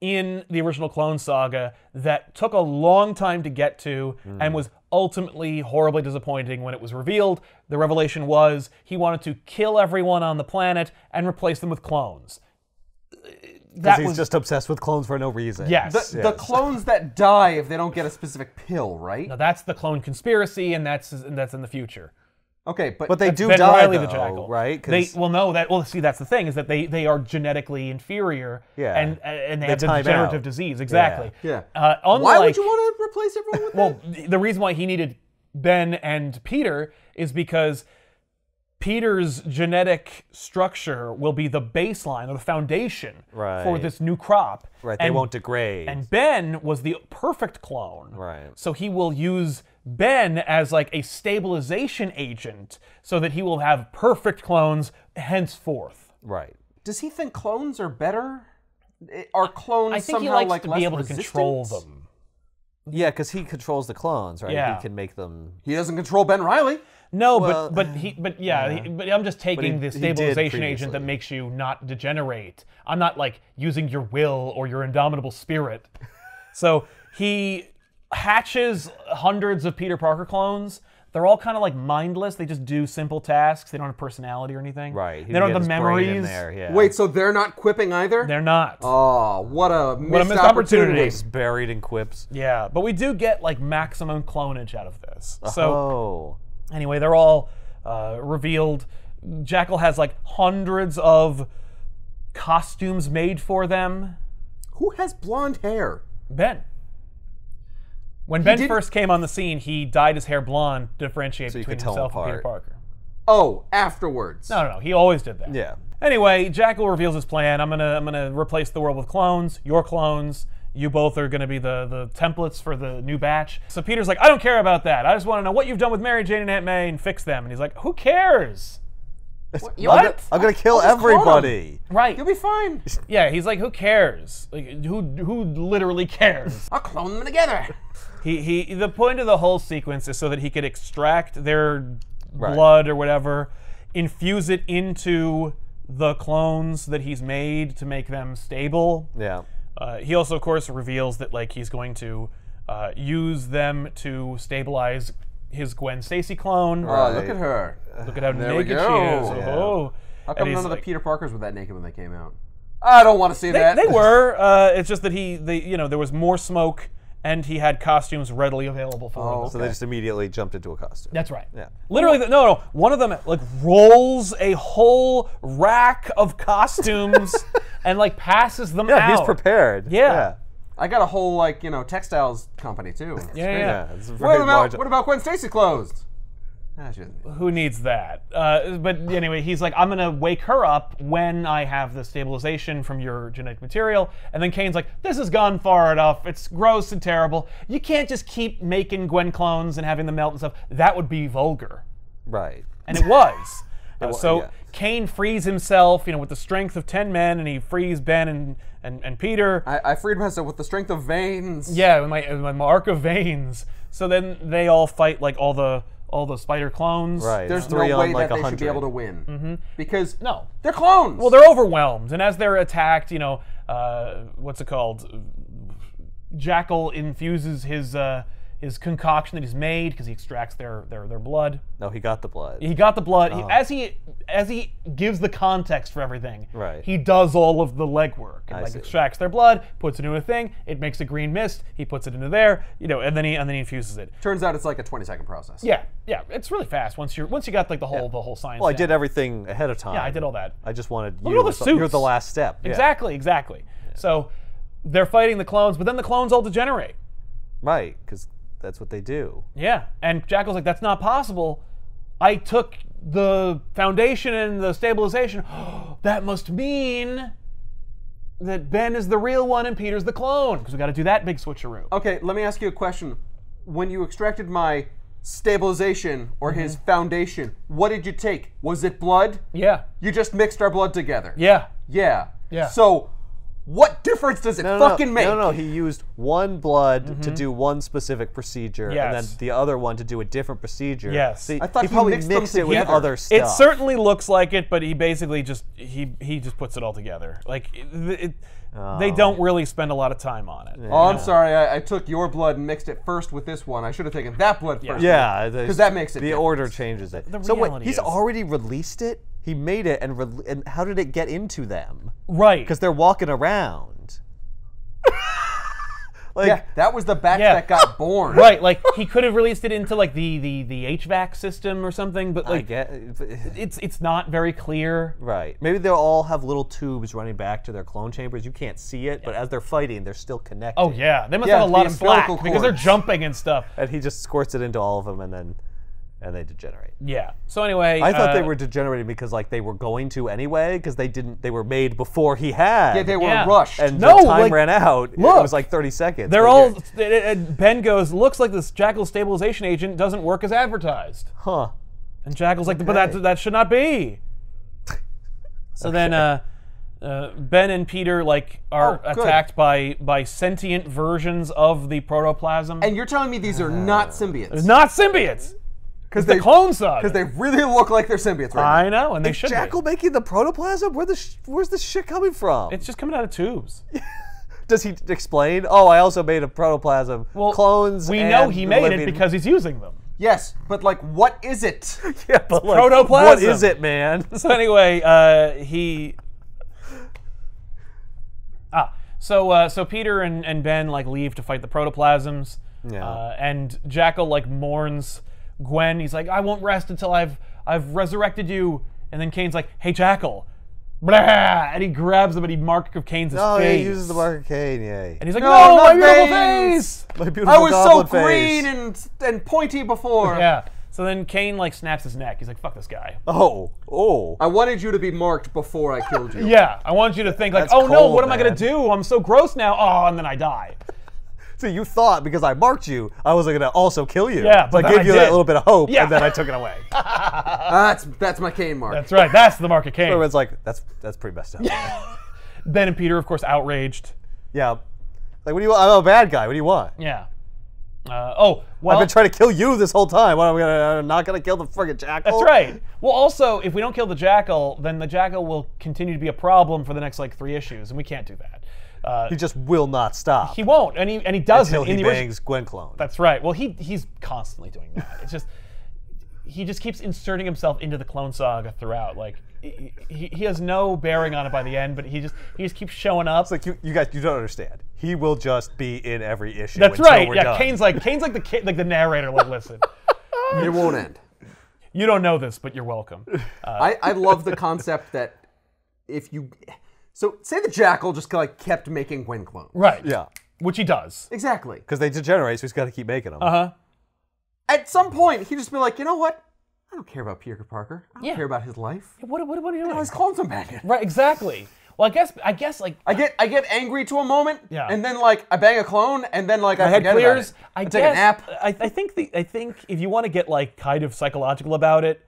in the original Clone Saga that took a long time to get to and was ultimately horribly disappointing when it was revealed. The revelation was he wanted to kill everyone on the planet and replace them with clones. That he's was just obsessed with clones for no reason. yes. the, the clones that die if they don't get a specific pill, right? now that's the clone conspiracy, and that's and that's in the future. Okay, but, But they do Ben die, Reilly though, the Jackal, right? They well, no, that well, see, that's the thing is that they they are genetically inferior, Yeah. and and they, have the time degenerative out. disease, exactly. yeah. Uh, unlike, why would you want to replace everyone with Well, th- the reason why he needed Ben and Peter is because Peter's genetic structure will be the baseline or the foundation for Right. this new crop. Right, they And- won't degrade. And Ben was the perfect clone. Right. So he will use Ben as like a stabilization agent so that he will have perfect clones henceforth. right. Does he think clones are better? Eh, are clones I think somehow he likes like to less be able to control them. Yeah, because he controls the clones, right? Yeah. He can make them. He doesn't control Ben Reilly. No, Well, but but he but yeah, he- but I'm just taking he- the stabilization agent that makes you not degenerate. I'm not like using your will or your indomitable spirit. so he hatches hundreds of Peter Parker clones. They're all kind of like mindless. They just do simple tasks. They don't have personality or anything. Right. he They don't have the get his brain in memories. there, yeah. Wait, so they're not quipping either? They're not. Oh, what a missed, What a missed opportunity. opportunity. Just buried in quips. yeah, but we do get like maximum clonage out of this. So oh. Anyway, they're all uh, revealed. Jackal has like hundreds of costumes made for them. Who has blonde hair? Ben. When Ben first came on the scene, he dyed his hair blonde to differentiate you between could tell 'em himself and Peter. Parker. Oh, afterwards. No, no, no. He always did that. Yeah. Anyway, Jackal reveals his plan. I'm gonna I'm gonna replace the world with clones. Your clones. You both are gonna be the the templates for the new batch. So Peter's like, I don't care about that. I just want to know what you've done with Mary Jane and Aunt May and fix them. And he's like, Who cares? You- What? I'm I'm gonna kill just clone 'em. everybody. Right. You'll be fine. Yeah, he's like, who cares? Like, who who literally cares? I'll clone them together. He he. The point of the whole sequence is so that he could extract their blood or whatever, infuse it into the clones that he's made to make them stable. Yeah. Uh, he also, of course, reveals that like he's going to uh, use them to stabilize his Gwen Stacy clone. Oh, look at her. Look at how There naked she is. Yeah. Oh, How come none of the Peter Parkers were that naked when they came out? I don't want to see They, that. they were. Uh, it's just that he, they, you know, there was more smoke, and he had costumes readily available for Oh, them. So they just immediately jumped into a costume. That's right. Yeah. Literally, no, no. One of them like rolls a whole rack of costumes and like passes them Yeah, out. he's prepared. Yeah. I got a whole like you know textiles company too. It's Yeah, yeah. Yeah. it's a What about large- what about Gwen Stacy clothes? Who needs that? Uh, but anyway, he's like, I'm gonna wake her up when I have the stabilization from your genetic material. And then Kane's like, This has gone far enough. It's gross and terrible. You can't just keep making Gwen clones and having them melt and stuff. That would be vulgar. Right. and it was. Uh, wa- so yeah. Kane frees himself, you know, with the strength of ten men, and he frees Ben and and, and Peter. I, I freed myself with the strength of veins. yeah, with my with my mark of veins. So then they all fight like all the all the spider clones. Right. There's Three no on way like that they a should be able to win because No. they're clones. Well, they're overwhelmed, and as they're attacked, you know, uh, what's it called? Jackal infuses his uh, his concoction that he's made because he extracts their their their blood. No, he got the blood. He got the blood. Oh. He, as he as he gives the context for everything, Right. he does all of the legwork and I like see. extracts their blood, puts it into a thing. It makes a green mist. He puts it into there, you know, and then he and then he infuses it. Turns out it's like a 20 second process. Yeah, yeah, it's really fast once you're once you got like the whole the whole science. well, I down. did everything ahead of time. Yeah, I did all that. I just wanted at you. all the as You're the last step. Yeah. Exactly, exactly. So they're fighting the clones, but then the clones all degenerate. Right, because that's what they do. Yeah, and Jackal's like, that's not possible. I took the foundation and the stabilization. that must mean that Ben is the real one and Peter's the clone because we got to do that big switcheroo. Okay, let me ask you a question. When you extracted my stabilization or his mm-hmm. foundation, what did you take? Was it blood? Yeah, You just mixed our blood together. yeah. Yeah. Yeah. So, what difference does it No, no, fucking no, make? No, no, he used one blood to mm-hmm. do one specific procedure, and then the other one to do a different procedure. Yes. So he, I thought he he probably mixed mixed it with together. other stuff. It certainly looks like it, but he basically just he he just puts it all together. Like it, it, they oh. don't really spend a lot of time on it. Oh, I'm sorry. I, I took your blood and mixed it first with this one. I should have taken that blood first. Yeah, Because that makes it the different. order changes it. The so wait, he's is- already released it. He made it, and re- and how did it get into them? Right. Because they're walking around. like, Yeah, that was the batch Yeah. that got born. Right, like he could have released it into like the the the HVAC system or something, but I like get. it's it's not very clear. Right. Maybe they'll all have little tubes running back to their clone chambers. You can't see it, but as they're fighting, they're still connected. Oh yeah, they must Yeah, have a lot the of slack umbilical because they're cords. jumping and stuff. And he just squirts it into all of them, and then and they degenerate. Yeah. So anyway, I thought they uh, were degenerating because like they were going to anyway because they didn't. They were made before he had. Yeah, they were Yeah. rushed. and No, the time like, ran out. look. it was like 30 seconds. They're all. Ben goes, "Looks like this Jackal stabilization agent doesn't work as advertised." huh. And Jackal's like, "But that that should not be." So then, uh, uh, Ben and Peter like are Oh, attacked by by sentient versions of the protoplasm. and you're telling me these are not symbiotes? not symbiotes. Because The clone saga. Because they really look like they're symbiotes right I know, and they should Jackal be. making the protoplasm? Where the sh- where's the shit coming from? It's just coming out of tubes. Does he explain? Oh, I also made a protoplasm. Well, clones. We know he made it because he's using them. Yes, but like, what is it? yeah, but like, protoplasm. What is it, man? So anyway, uh, he. Ah, so uh, so Peter and, and Ben like leave to fight the protoplasms. Yeah. Uh, and Jackal like mourns Gwen. He's like, I won't rest until I've I've resurrected you. And then Kane's like, Hey Jackal, blah, and he grabs him and he mark of Kane's Oh, face. he uses the Mark of Kane. Yay. And he's like, No, No, not my beautiful veins!" face. My beautiful I was so face. green and and pointy before. Yeah. So then Kane like snaps his neck. He's like, Fuck this guy. Oh, oh. I wanted you to be marked before I killed you. Yeah, I want you to think like, That's oh no, cold, what am I gonna do? I'm so gross now. Oh, and then I die. So you thought because I marked you, I was gonna also kill you. Yeah, so but I then gave I you did. that little bit of hope, Yeah. and then I took it away. That's that's my Kane mark. That's right. That's the mark of Kane. Everyone's like, that's that's pretty messed up. Ben and Peter, of course, outraged. Yeah. Like, what do you want? I'm a bad guy. What do you want? Yeah. Uh, oh, well, I've been trying to kill you this whole time. What am I gonna? I'm not gonna kill the friggin' jackal. that's right. Well, also, if we don't kill the jackal, then the jackal will continue to be a problem for the next like three issues, and we can't do that. Uh, He just will not stop he won't, and he and he doesn't until in he the original. bangs Gwen clone. That's right. Well, he he's constantly doing that. It's just he just keeps inserting himself into the Clone Saga throughout. Like he, he, he has no bearing on it by the end, but he just he just keeps showing up. It's like you, you guys, you don't understand. He will just be in every issue. That's until right. We're Yeah, done. Kane's like Kane's like the ki- like the narrator. Like, listen, It won't end. you don't know this, but you're welcome. Uh, I, I love the concept that if you so say the jackal just like kept making Gwen clones. right. Yeah, Which he does. Exactly. because they degenerate, so he's got to keep making them. Uh huh. At some point, he'd just be like, you know what? I don't care about Peter Parker. I don't Yeah. care about his life. What, what, what are you doing? I was clone companion. Right. Exactly. Well, I guess I guess like I get I get angry to a moment, Yeah. and then like I bang a clone, and then like I head forget clears. about it. I I guess, take a nap. I, I think the I think if you want to get like kind of psychological about it,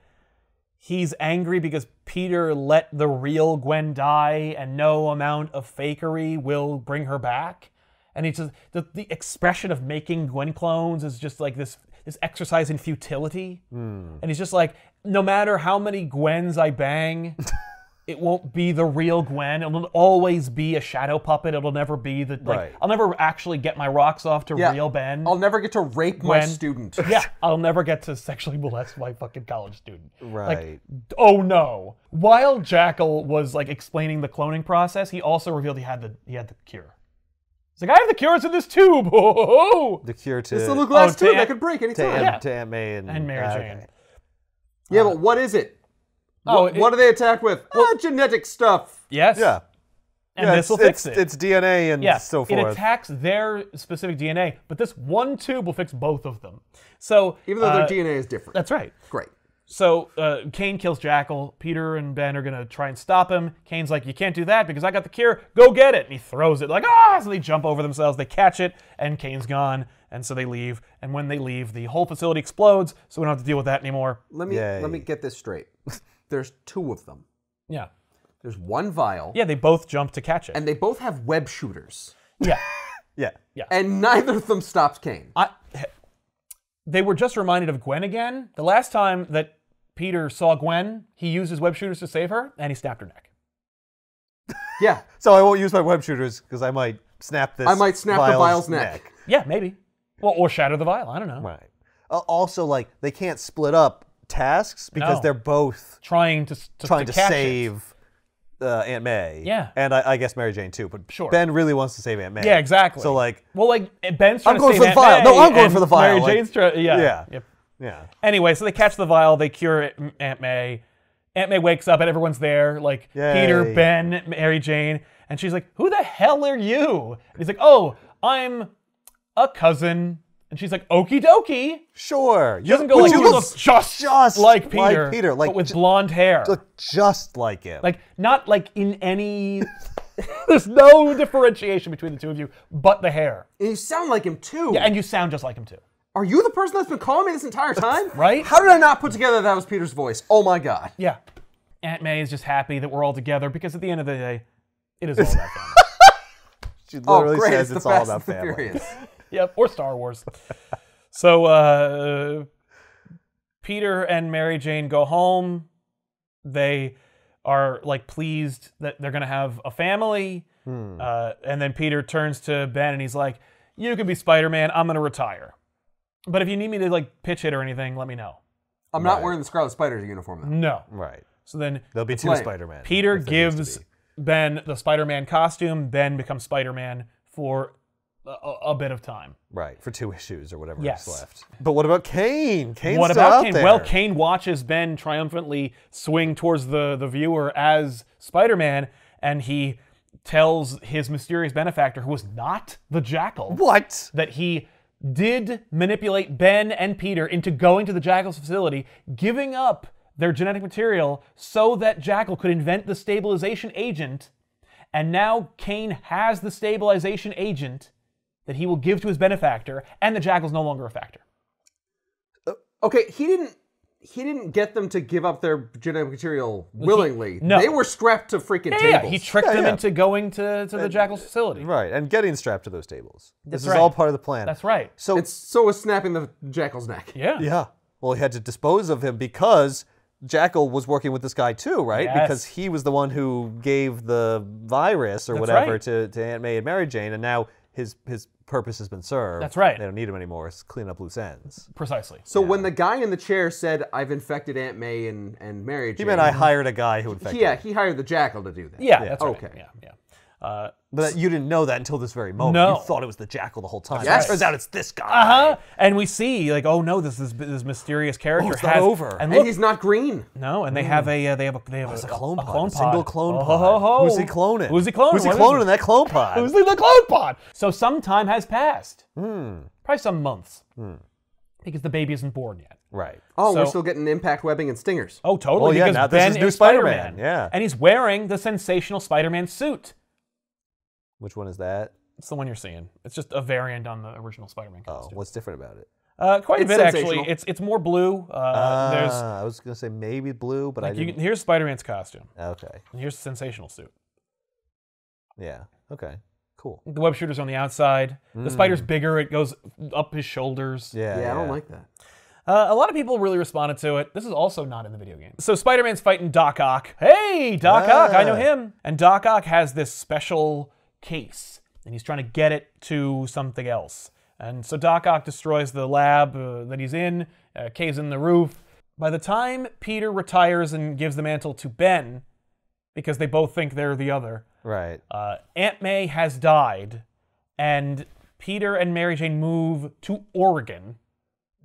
he's angry because Peter let the real Gwen die, and no amount of fakery will bring her back. And it's just the, the expression of making Gwen clones is just like this this exercise in futility. Hmm. And he's just like, no matter how many Gwens I bang. It won't be the real Gwen. It'll always be a shadow puppet. It'll never be the like. Right. I'll never actually get my rocks off to Yeah. real Ben. I'll never get to rape my Gwen. student. yeah, I'll never get to sexually molest my fucking college student. Like, Right. oh no. While Jackal was like explaining the cloning process, he also revealed he had the he had the cure. He's like, I have the cure. It's in this tube. Oh, The cure to It's the little glass Oh, tube Aunt- that could break to, anytime. Aunt, Yeah. to Aunt May and, and Mary ah, Jane. okay. Yeah, but what is it? Oh, what, it- what are they attacked with? ah, genetic stuff. Yes. Yeah. And yeah, this will it's, fix it. It's DNA and Yeah, so forth. it attacks their specific DNA, but this one tube will fix both of them. So Even though uh, their DNA is different. that's right. Great. So uh, Kane kills Jackal. Peter and Ben are gonna try and stop him. Kane's like, "You can't do that because I got the cure. Go get it!" And he throws it like ah. So they jump over themselves. They catch it, and Kane's gone. And so they leave. And when they leave, the whole facility explodes. So we don't have to deal with that anymore. Let me Yay. let me get this straight. There's two of them. Yeah. There's one vial, Yeah, they both jump to catch it. and they both have web shooters, yeah. Yeah. Yeah. and neither of them stops Kane. I, they were just reminded of Gwen again. The last time that Peter saw Gwen, he used his web shooters to save her, and he snapped her neck. Yeah, So I won't use my web shooters because I might snap this. I might snap the vial's neck. Yeah, maybe. Well, or shatter the vial. I don't know. Right. Uh, also, like they can't split up tasks because No. they're both Trying to, to trying to, catch it. save uh, Aunt May. Yeah. And I, I guess Mary Jane too. But Sure. Ben really wants to save Aunt May. Yeah, exactly. So like, well, like Ben's trying I'm to going save for the Aunt vial. No, May, I'm going and for the vial, Mary like- Jane's trying. Yeah. Yeah. Yep. yeah. Anyway, so they catch the vial, they cure it, Aunt May. Aunt May wakes up and everyone's there, like Peter, Yay. Ben, Mary Jane, and she's like, "Who the hell are you?" And he's like, "Oh, I'm a cousin." And she's like, "Okie dokie." Sure. She doesn't go like, you "You look look just, just like like Peter, Peter, like but with ju- blonde hair." look just like him. like not like in any. There's no differentiation between the two of you, but the hair. And you sound like him too. Yeah, and you sound just like him too, Are you the person that's been calling me this entire time? right? How did I not put together that was Peter's voice? Oh my god. Yeah. Aunt May is just happy that we're all together because at the end of the day, it is all about family. she Oh, literally great. says it's, it's the all Fast about and the family. Furious. yep, or Star Wars. So uh, Peter and Mary Jane go home. They are like pleased that they're gonna have a family. Uh, and then Peter turns to Ben and he's like, "You can be Spider-Man. I'm gonna retire. But if you need me to like pitch it or anything, let me know." I'm not wearing the Scarlet Spider's uniform though. No. Right. So then There'll be two lame. Spider-Man. Peter if there needs to gives be. Ben the Spider-Man costume. Ben becomes Spider-Man for a, a- bit of time. Right, for two issues or whatever Yes. is left. But what about Kane? Kane's what still about out Kane? there. Well, Kane watches Ben triumphantly swing towards the, the viewer as Spider-Man, and he tells his mysterious benefactor, who was not the Jackal, What? that he did manipulate Ben and Peter into going to the Jackal's facility, giving up their genetic material so that Jackal could invent the stabilization agent. And now Kane has the stabilization agent that he will give to his benefactor, and the Jackal's no longer a factor. Uh, okay, he didn't he didn't get them to give up their genetic material willingly. no. They were strapped to freaking Yeah, tables. he tricked Yeah, them yeah. into going to, to the Jackal's facility. Right, and getting strapped to those tables. This is all part of the plan. That's right. So it's so was snapping the jackal's neck. Yeah. yeah, well, he had to dispose of him because Jackal was working with this guy too, right? Yes. Because he was the one who gave the virus or That's whatever right. to, to Aunt May and Mary Jane, and now his his purpose has been served. That's right. They don't need him anymore. It's clean up loose ends. Precisely. So when the guy in the chair said, "I've infected Aunt May and and Mary Jane," He meant I hired a guy who infected. yeah, him. he hired the jackal to do that. Yeah, that's right. Okay. Yeah, yeah. Uh But you didn't know that until this very moment. No. You thought it was the Jackal the whole time. Yes. Turns out it's this guy. Uh huh. And we see like, oh no, this is this mysterious character it's not has over. And And he's not green. no, and they have a uh, they have a they have It's a, a clone pod. clone a single clone Oh, pod. ho, ho. Who's he cloning? Who's he cloning? Who's he cloning it? in that clone pod? Who's in the clone pod? So some time has passed. Hmm. Probably some months. Hmm Because the baby isn't born yet. right. Oh, we're still getting impact webbing and stingers. Oh, totally. Oh, yeah, because now this Ben is new Spider-Man. Spider-Man, yeah. And he's wearing the sensational Spider-Man suit. Which one is that? It's the one you're seeing. It's just a variant on the original Spider-Man Oh, costume. what's different about it? Uh, quite It's a bit actually. sensational. It's it's more blue. Uh, there's Ah, I was gonna say maybe blue, but I you didn't. can, here's Spider-Man's costume, Okay. and here's the sensational suit. Yeah. Okay. Cool. The web shooter's on the outside. The spider's bigger. It goes up his shoulders. Yeah. yeah, I don't like that. Uh, a lot of people really responded to it. This is also not in the video game. So Spider-Man's fighting Doc Ock. Hey, Doc Ock, I know Ah. him. And Doc Ock has this special case, and he's trying to get it to something else. And so Doc Ock destroys the lab uh, that he's in, uh, caves in the roof. By the time Peter retires and gives the mantle to Ben, because they both think they're the other, Right. uh, Aunt May has died, and Peter and Mary Jane move to Oregon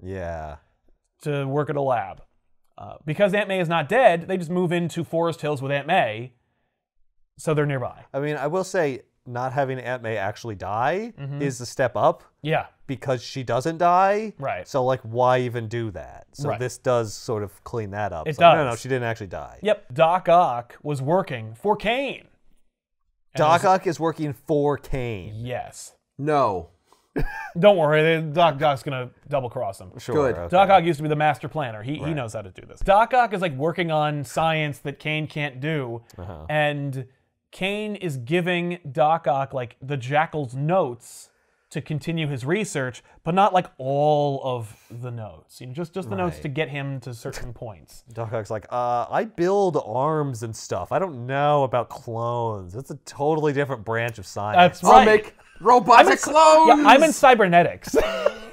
Yeah. to work at a lab. Uh, because Aunt May is not dead, they just move into Forest Hills with Aunt May, so they're nearby. I mean, I will say, not having Aunt May actually die Mm-hmm. is a step up Yeah, because she doesn't die. Right. So like, why even do that? So Right. this does sort of clean that up. It It's like, No, no, she didn't actually die. yep. Doc Ock was working for Kane. And Doc was- Ock is working for Kane. Yes. No. Don't worry, Doc Ock's gonna double cross him. Sure. Good. okay. Doc Ock used to be the master planner. He, he knows how to do this. Doc Ock is like working on science that Kane can't do, Uh-huh. and Kane is giving Doc Ock like the Jackal's notes to continue his research, but not like all of the notes. You know, just just the notes to get him to certain points. Doc Ock's like, uh, I build arms and stuff. I don't know about clones. It's a totally different branch of science. That's right. I'll make robotic I'm in, clones. yeah, I'm in cybernetics.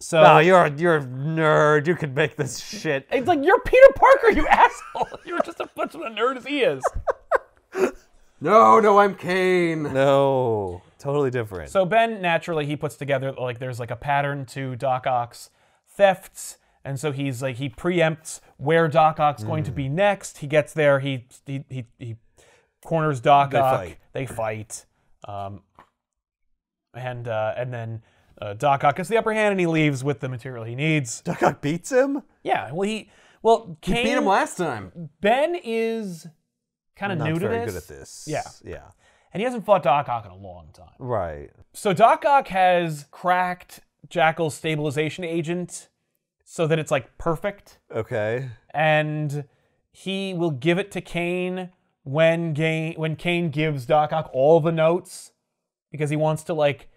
so No, you're a, you're a nerd. You can make this shit. it's like you're Peter Parker, you asshole. You're just as much of a nerd as he is. No, no, I'm Kane. No, totally different. So Ben naturally he puts together like there's like a pattern to Doc Ock's thefts, and so he's like he preempts where Doc Ock's going to be next. He gets there, he he he, he corners Doc Ock. fight. They fight, um, and uh, and then uh, Doc Ock gets the upper hand and he leaves with the material he needs. Doc Ock beats him. Yeah, well he well Kane Beat him last time. Ben is kind of new to very this. good at this. Yeah. Yeah. and he hasn't fought Doc Ock in a long time. Right. So Doc Ock has cracked Jackal's stabilization agent so that it's like perfect, Okay. and he will give it to Kane when Kane when Kane gives Doc Ock all the notes because he wants to like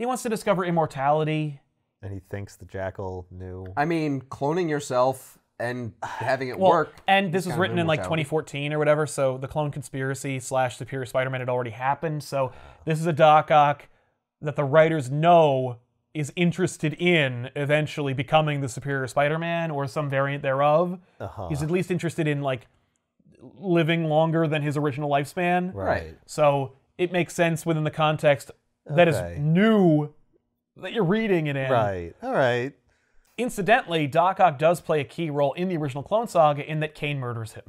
he wants to discover immortality. And he thinks the jackal knew. I mean, cloning yourself and having it Well, work. and this was written in like 2014 or whatever, so the clone conspiracy slash Superior Spider-Man had already happened. So this is a Doc Ock that the writers know is interested in eventually becoming the Superior Spider-Man or some variant thereof. Uh-huh. He's at least interested in like living longer than his original lifespan. Right. So it makes sense within the context that is Okay. new that you're reading it in. Right. All right. Incidentally, Doc Ock does play a key role in the original Clone Saga in that Kane murders him.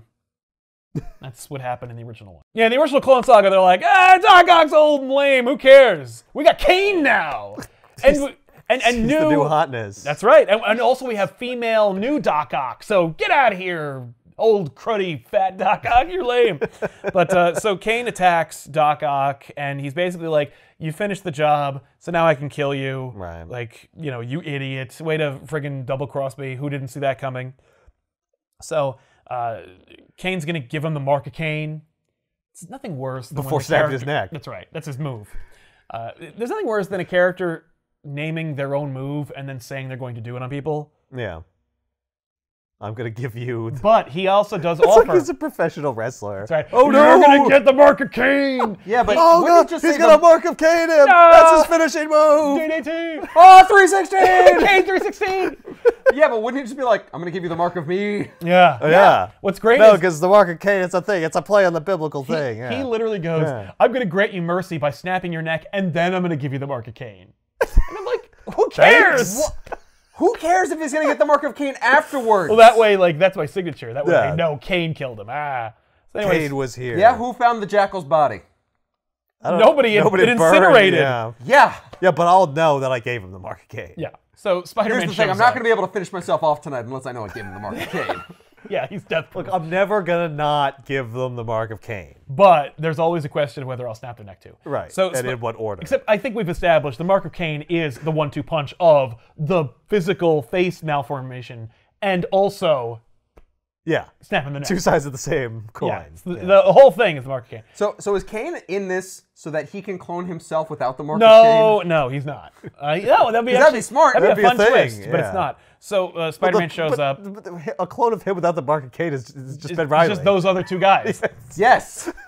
That's what happened in the original one. Yeah, in the original Clone Saga, they're like, ah, Doc Ock's old and lame. Who cares? We got Kane now, and we- and and the new hotness. That's right, and, and also we have female new Doc Ock. So get out of here, old cruddy fat Doc Ock. You're lame. but uh, so Kane attacks Doc Ock, and he's basically like, "You finished the job, so now I can kill you." Right. Like, you know, you idiot. Way to friggin' double cross me. Who didn't see that coming? So uh, Kane's gonna give him the mark of Kane. It's nothing worse than Before snapping his neck. That's right. That's his move. Uh, there's nothing worse than a character naming their own move and then saying they're going to do it on people. yeah. I'm gonna give you. The, But he also does it's offer. like he's a professional wrestler. That's right. Oh You're no! gonna get the mark of Kane. Yeah, but Oh god! just He's gonna the- mark of Kane him. No! That's his finishing move. DDT. Oh, 316! Kane 316. yeah, but wouldn't it just be like, I'm gonna give you the mark of me? Yeah. Oh, yeah. What's great No, is because the mark of Kane, it's a thing. It's a play on the biblical he, thing. Yeah. he literally goes, Yeah. "I'm gonna grant you mercy by snapping your neck, and then I'm gonna give you the mark of Cain." and I'm like, "Who cares?" Thanks. Who cares if he's gonna get the mark of Kane afterwards? Well, that way, like that's my signature. That way, Yeah. they know Cain killed him. Ah. So anyways, Kane was here. Yeah, who found the jackal's body? I don't- Nobody, it- nobody it burned, incinerated. Yeah. Yeah. yeah, but I'll know that I gave him the mark of Kane. Yeah. So Spider-Man Here's the thing, I'm not up. gonna be able to finish myself off tonight unless I know I gave him the mark of Cain. Yeah, he's deathly. I'm never gonna not give them the mark of Cain. But there's always a question of whether I'll snap their neck too. Right. So and Sp- in what order? Except I think we've established the mark of Cain is the one-two punch of the physical face malformation and also yeah. snapping the neck. Two sides of the same coin. yeah, it's the, the whole thing is the mark of Cain. So, so is Kane in this so that he can clone himself without the mark of Cain? No, no, he's not. Uh, no, that'd be that'd be smart. That'd be That'd a be a fun thing, twist, but it's not. So uh, Spider-Man But- shows but- up. but the- a clone of him without the mark of Kane is, is just It's Ben Reilly. just those other two guys. Yes.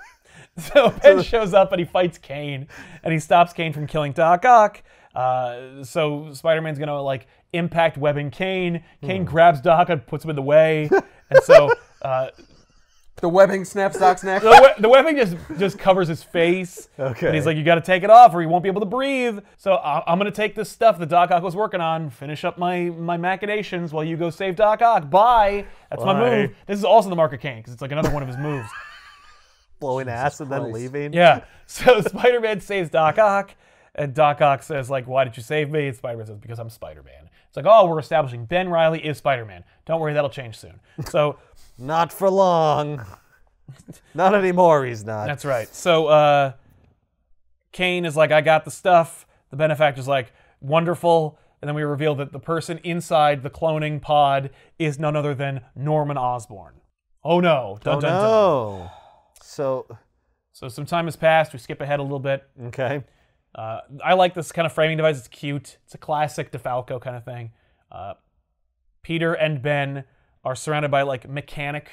So Ben shows up and he fights Kane, and he stops Kane from killing Doc Ock. Uh, so Spider-Man's gonna like impact webbing Kane. Hmm. Kane grabs Doc and puts him in the way, and so uh, The webbing snaps Doc's neck. the, we- the webbing just just covers his face. Okay. And he's like, "You got to take it off, or you won't be able to breathe." So I- I'm gonna take this stuff that Doc Ock was working on, finish up my my machinations while you go save Doc Ock. Bye. That's my move. This is also the mark of Kane because it's like another one of his moves. blowing ass and then leaving. Yeah. So Spider-Man saves Doc Ock, and Doc Ock says, like, why did you save me? And Spider-Man says, because I'm Spider-Man. It's like, oh, we're establishing Ben Reilly is Spider-Man. Don't worry, that'll change soon. So Not for long. Not anymore. He's not. that's right. So uh, Kane is like, I got the stuff. The benefactor's like, wonderful. And then we reveal that the person inside the cloning pod is none other than Norman Osborn. Oh no. Dun, Oh dun, dun. no. So So some time has passed. We skip ahead a little bit. okay. Uh, I like this kind of framing device. It's cute. It's a classic DeFalco kind of thing. Uh, Peter and Ben are surrounded by like mechanic,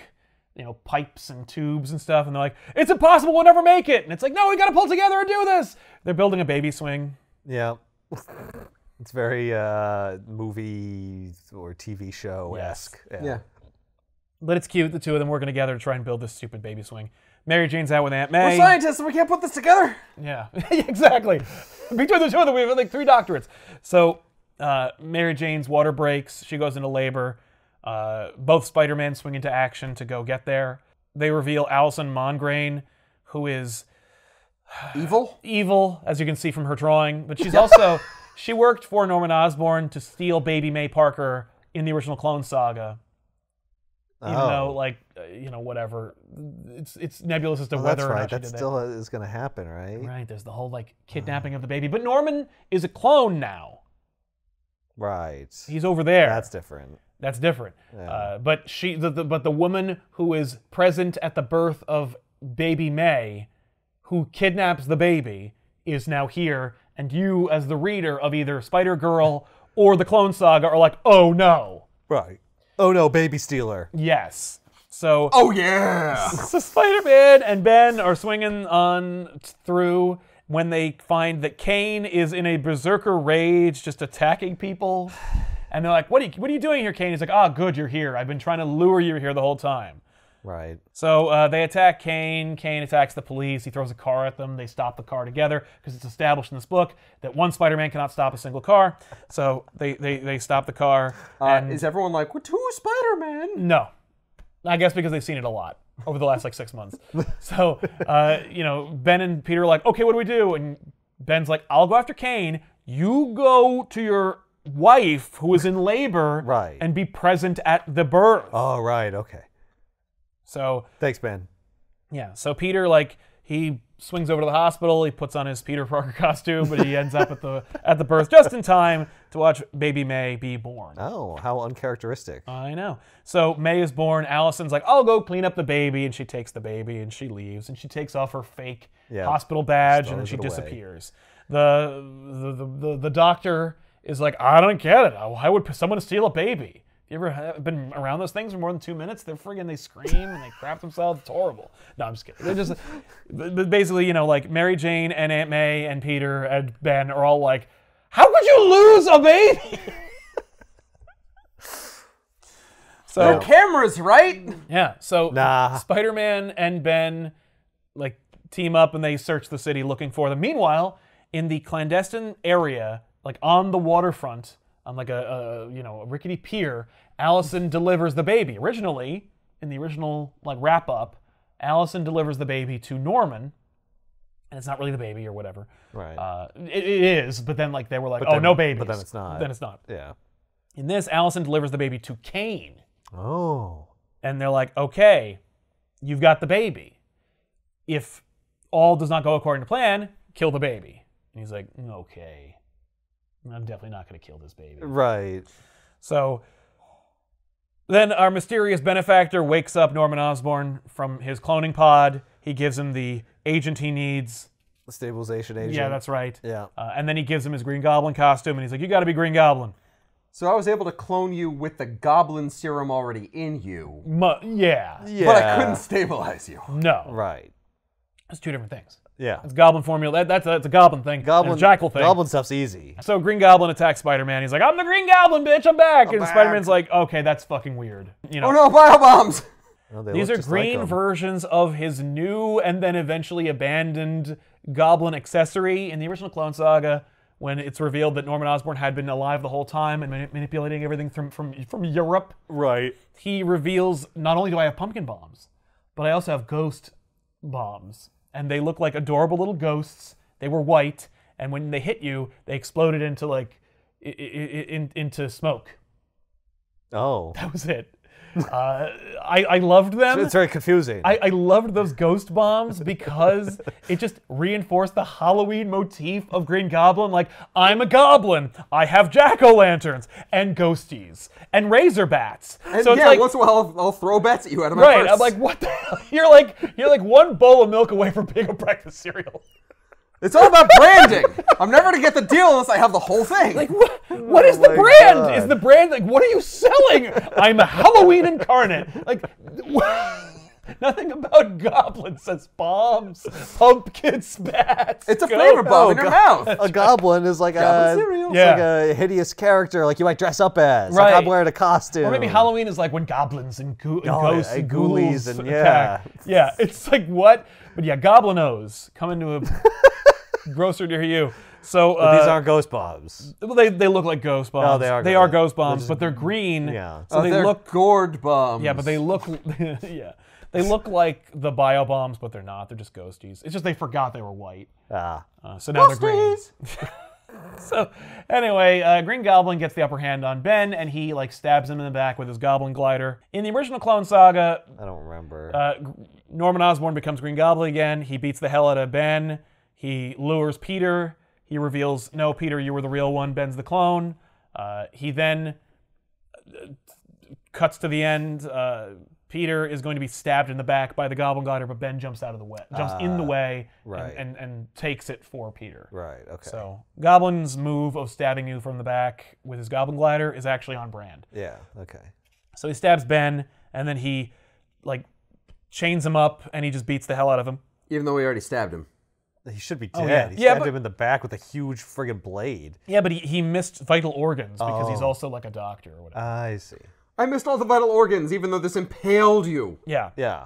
you know, pipes and tubes and stuff, and they're like, "It's impossible. We'll never make it." And it's like, "No, we got to pull together and do this." They're building a baby swing. Yeah. it's very uh movie or TV show esque. Yeah. But it's cute. The two of them working together to try and build this stupid baby swing. Mary Jane's out with Aunt May. We're scientists and we can't put this together. Yeah, exactly. Between the two of them, we have like three doctorates. So uh, Mary Jane's water breaks. She goes into labor. Uh, both Spider-Man swing into action to go get there. They reveal Allison Mongrain, who is Evil? evil, as you can see from her drawing, but she's also she worked for Norman Osborn to steal Baby May Parker in the original Clone Saga. Even Oh. though, like, uh, you know, whatever, it's it's nebulous as to Well, whether that's or right. not That still is going to happen, right? Right, there's the whole like kidnapping of the baby. But Norman is a clone now. Right. He's over there. That's different. That's different. Yeah. Uh, but she, the, the, but the woman who is present at the birth of baby May, who kidnaps the baby, is now here. And you, as the reader of either Spider Girl or the Clone Saga, are like, oh no, Right. Oh no, baby stealer. yes. So Oh yeah. So Spider-Man and Ben are swinging on through when they find that Kane is in a berserker rage, just attacking people. And they're like, "What are you? What are you doing here, Kane?" He's like, "Ah, good, you're here. I've been trying to lure you here the whole time." Right. So uh, they attack Kane. Kane attacks the police. He throws a car at them. They stop the car together because it's established in this book that one Spider-Man cannot stop a single car. So they they, they stop the car. Uh, is everyone like, what? two Spider-Man? no. I guess because they've seen it a lot over the last like six months. So, uh, you know, Ben and Peter are like, okay, what do we do? And Ben's like, I'll go after Kane. You go to your wife who is in labor Right. and be present at the birth. Oh, right. Okay. So, Thanks, Ben. yeah. So Peter, like, he swings over to the hospital. He puts on his Peter Parker costume, but he ends up at the at the birth just in time to watch baby May be born. Oh, how uncharacteristic. I know. So May is born. Allison's like, I'll go clean up the baby, and she takes the baby and she leaves and she takes off her fake Yeah. hospital badge and then she disappears. The the, the the the doctor is like, I don't get it. Why would someone steal a baby? You ever ha- been around those things for more than two minutes? They're friggin' they scream and they crap themselves. It's horrible. No, I'm just kidding. They're just but but basically, you know, like Mary Jane and Aunt May and Peter and Ben are all like, How could you lose a baby? so There are cameras, right? yeah, so Nah. Spider-Man and Ben like team up and they search the city looking for them. Meanwhile, in the clandestine area, like on the waterfront, on like a, a you know a rickety pier, Allison delivers the baby. Originally, in the original like wrap up, Allison delivers the baby to Norman, and it's not really the baby or whatever. Right. Uh, it, it is, but then like they were like, oh then- no baby. but then it's not. Then it's not. yeah. In this, Allison delivers the baby to Kane Oh. and they're like, okay, you've got the baby. If all does not go according to plan, kill the baby. And he's like, okay, I'm definitely not going to kill this baby. Right. So then our mysterious benefactor wakes up Norman Osborn from his cloning pod. He gives him the agent he needs. The stabilization agent. Yeah, that's right. Yeah. Uh, and then he gives him his Green Goblin costume, and he's like, you got to be Green Goblin. So I was able to clone you with the goblin serum already in you, Mu- yeah. Yeah. but I couldn't stabilize you. No. Right. It's two different things. Yeah. It's Goblin formula. That, that's, a, that's a Goblin thing. and Goblin. a Jackal thing. Goblin stuff's easy. So Green Goblin attacks Spider-Man. He's like, "I'm the Green Goblin, bitch. I'm back." and. Spider-Man's like, "Okay, that's fucking weird." You oh, know, Oh no, bio bombs. they these are green like versions of his new and then eventually abandoned Goblin accessory in the original Clone Saga. When it's revealed that Norman Osborn had been alive the whole time and manipulating everything from from from Europe, Right. he reveals not only do I have pumpkin bombs, but I also have ghost bombs. And they look like adorable little ghosts. They were white, and when they hit you, they exploded into like i- i- i- in, into smoke. Oh. That was it. Uh, I, I loved them. It's very confusing. I, I loved those ghost bombs because it just reinforced the Halloween motif of Green Goblin. Like, I'm a goblin. I have jack o' lanterns and ghosties and razor bats. And so it's yeah, like, once in a while I'll, I'll throw bets at you out of my right? purse. I'm like, what the hell? You're like, you're like one bowl of milk away from being a breakfast cereal. It's all about branding. I'm never gonna get the deal unless I have the whole thing. Like, what? What is oh the brand? God. Is the brand like, what are you selling? I'm a Halloween incarnate. Like, nothing about goblins says bombs, pumpkins, bats. it's a go- flavor bomb in Oh, your God. mouth. a goblin is like Goblin a cereal. Yeah. like a hideous character, like you might dress up as. Right. Like I'm wearing a costume. Or maybe Halloween is like when goblins and, goo- and Oh, yeah, ghosts and, and ghoulies ghouls and- attack. Yeah, it's like what? But yeah, Goblin O's coming to a grocer near you. So uh, These aren't ghost bombs. well, they they look like ghost bombs. Oh, they are They go- are they're ghost bombs, just- but they're green. Yeah. So Oh, they look. gourd bombs. Yeah, but they look. yeah, they look like the bio bombs, but they're not. They're just ghosties. It's just they forgot they were white. Ah. Uh, so now they're green. Ghosties. So anyway, uh, Green Goblin gets the upper hand on Ben, and he like stabs him in the back with his Goblin glider. In the original Clone Saga, I don't remember. uh, Norman Osborn becomes Green Goblin again. He beats the hell out of Ben. He lures Peter. He reveals, "No, Peter, you were the real one. Ben's the clone." Uh, he then uh, cuts to the end. Uh, Peter is going to be stabbed in the back by the Goblin glider, but Ben jumps out of the way, jumps in the way, and- and, and takes it for Peter. right. Okay. So Goblin's move of stabbing you from the back with his Goblin glider is actually on brand. yeah. Okay. So he stabs Ben, and then he like chains him up, and he just beats the hell out of him. Even though we already stabbed him. He should be dead. Oh, yeah. He Yeah, stabbed but- him in the back with a huge friggin' blade. Yeah, but he, he missed vital organs because he's Oh. also like a doctor or whatever. I see. I missed all the vital organs, even though this impaled you. yeah. Yeah.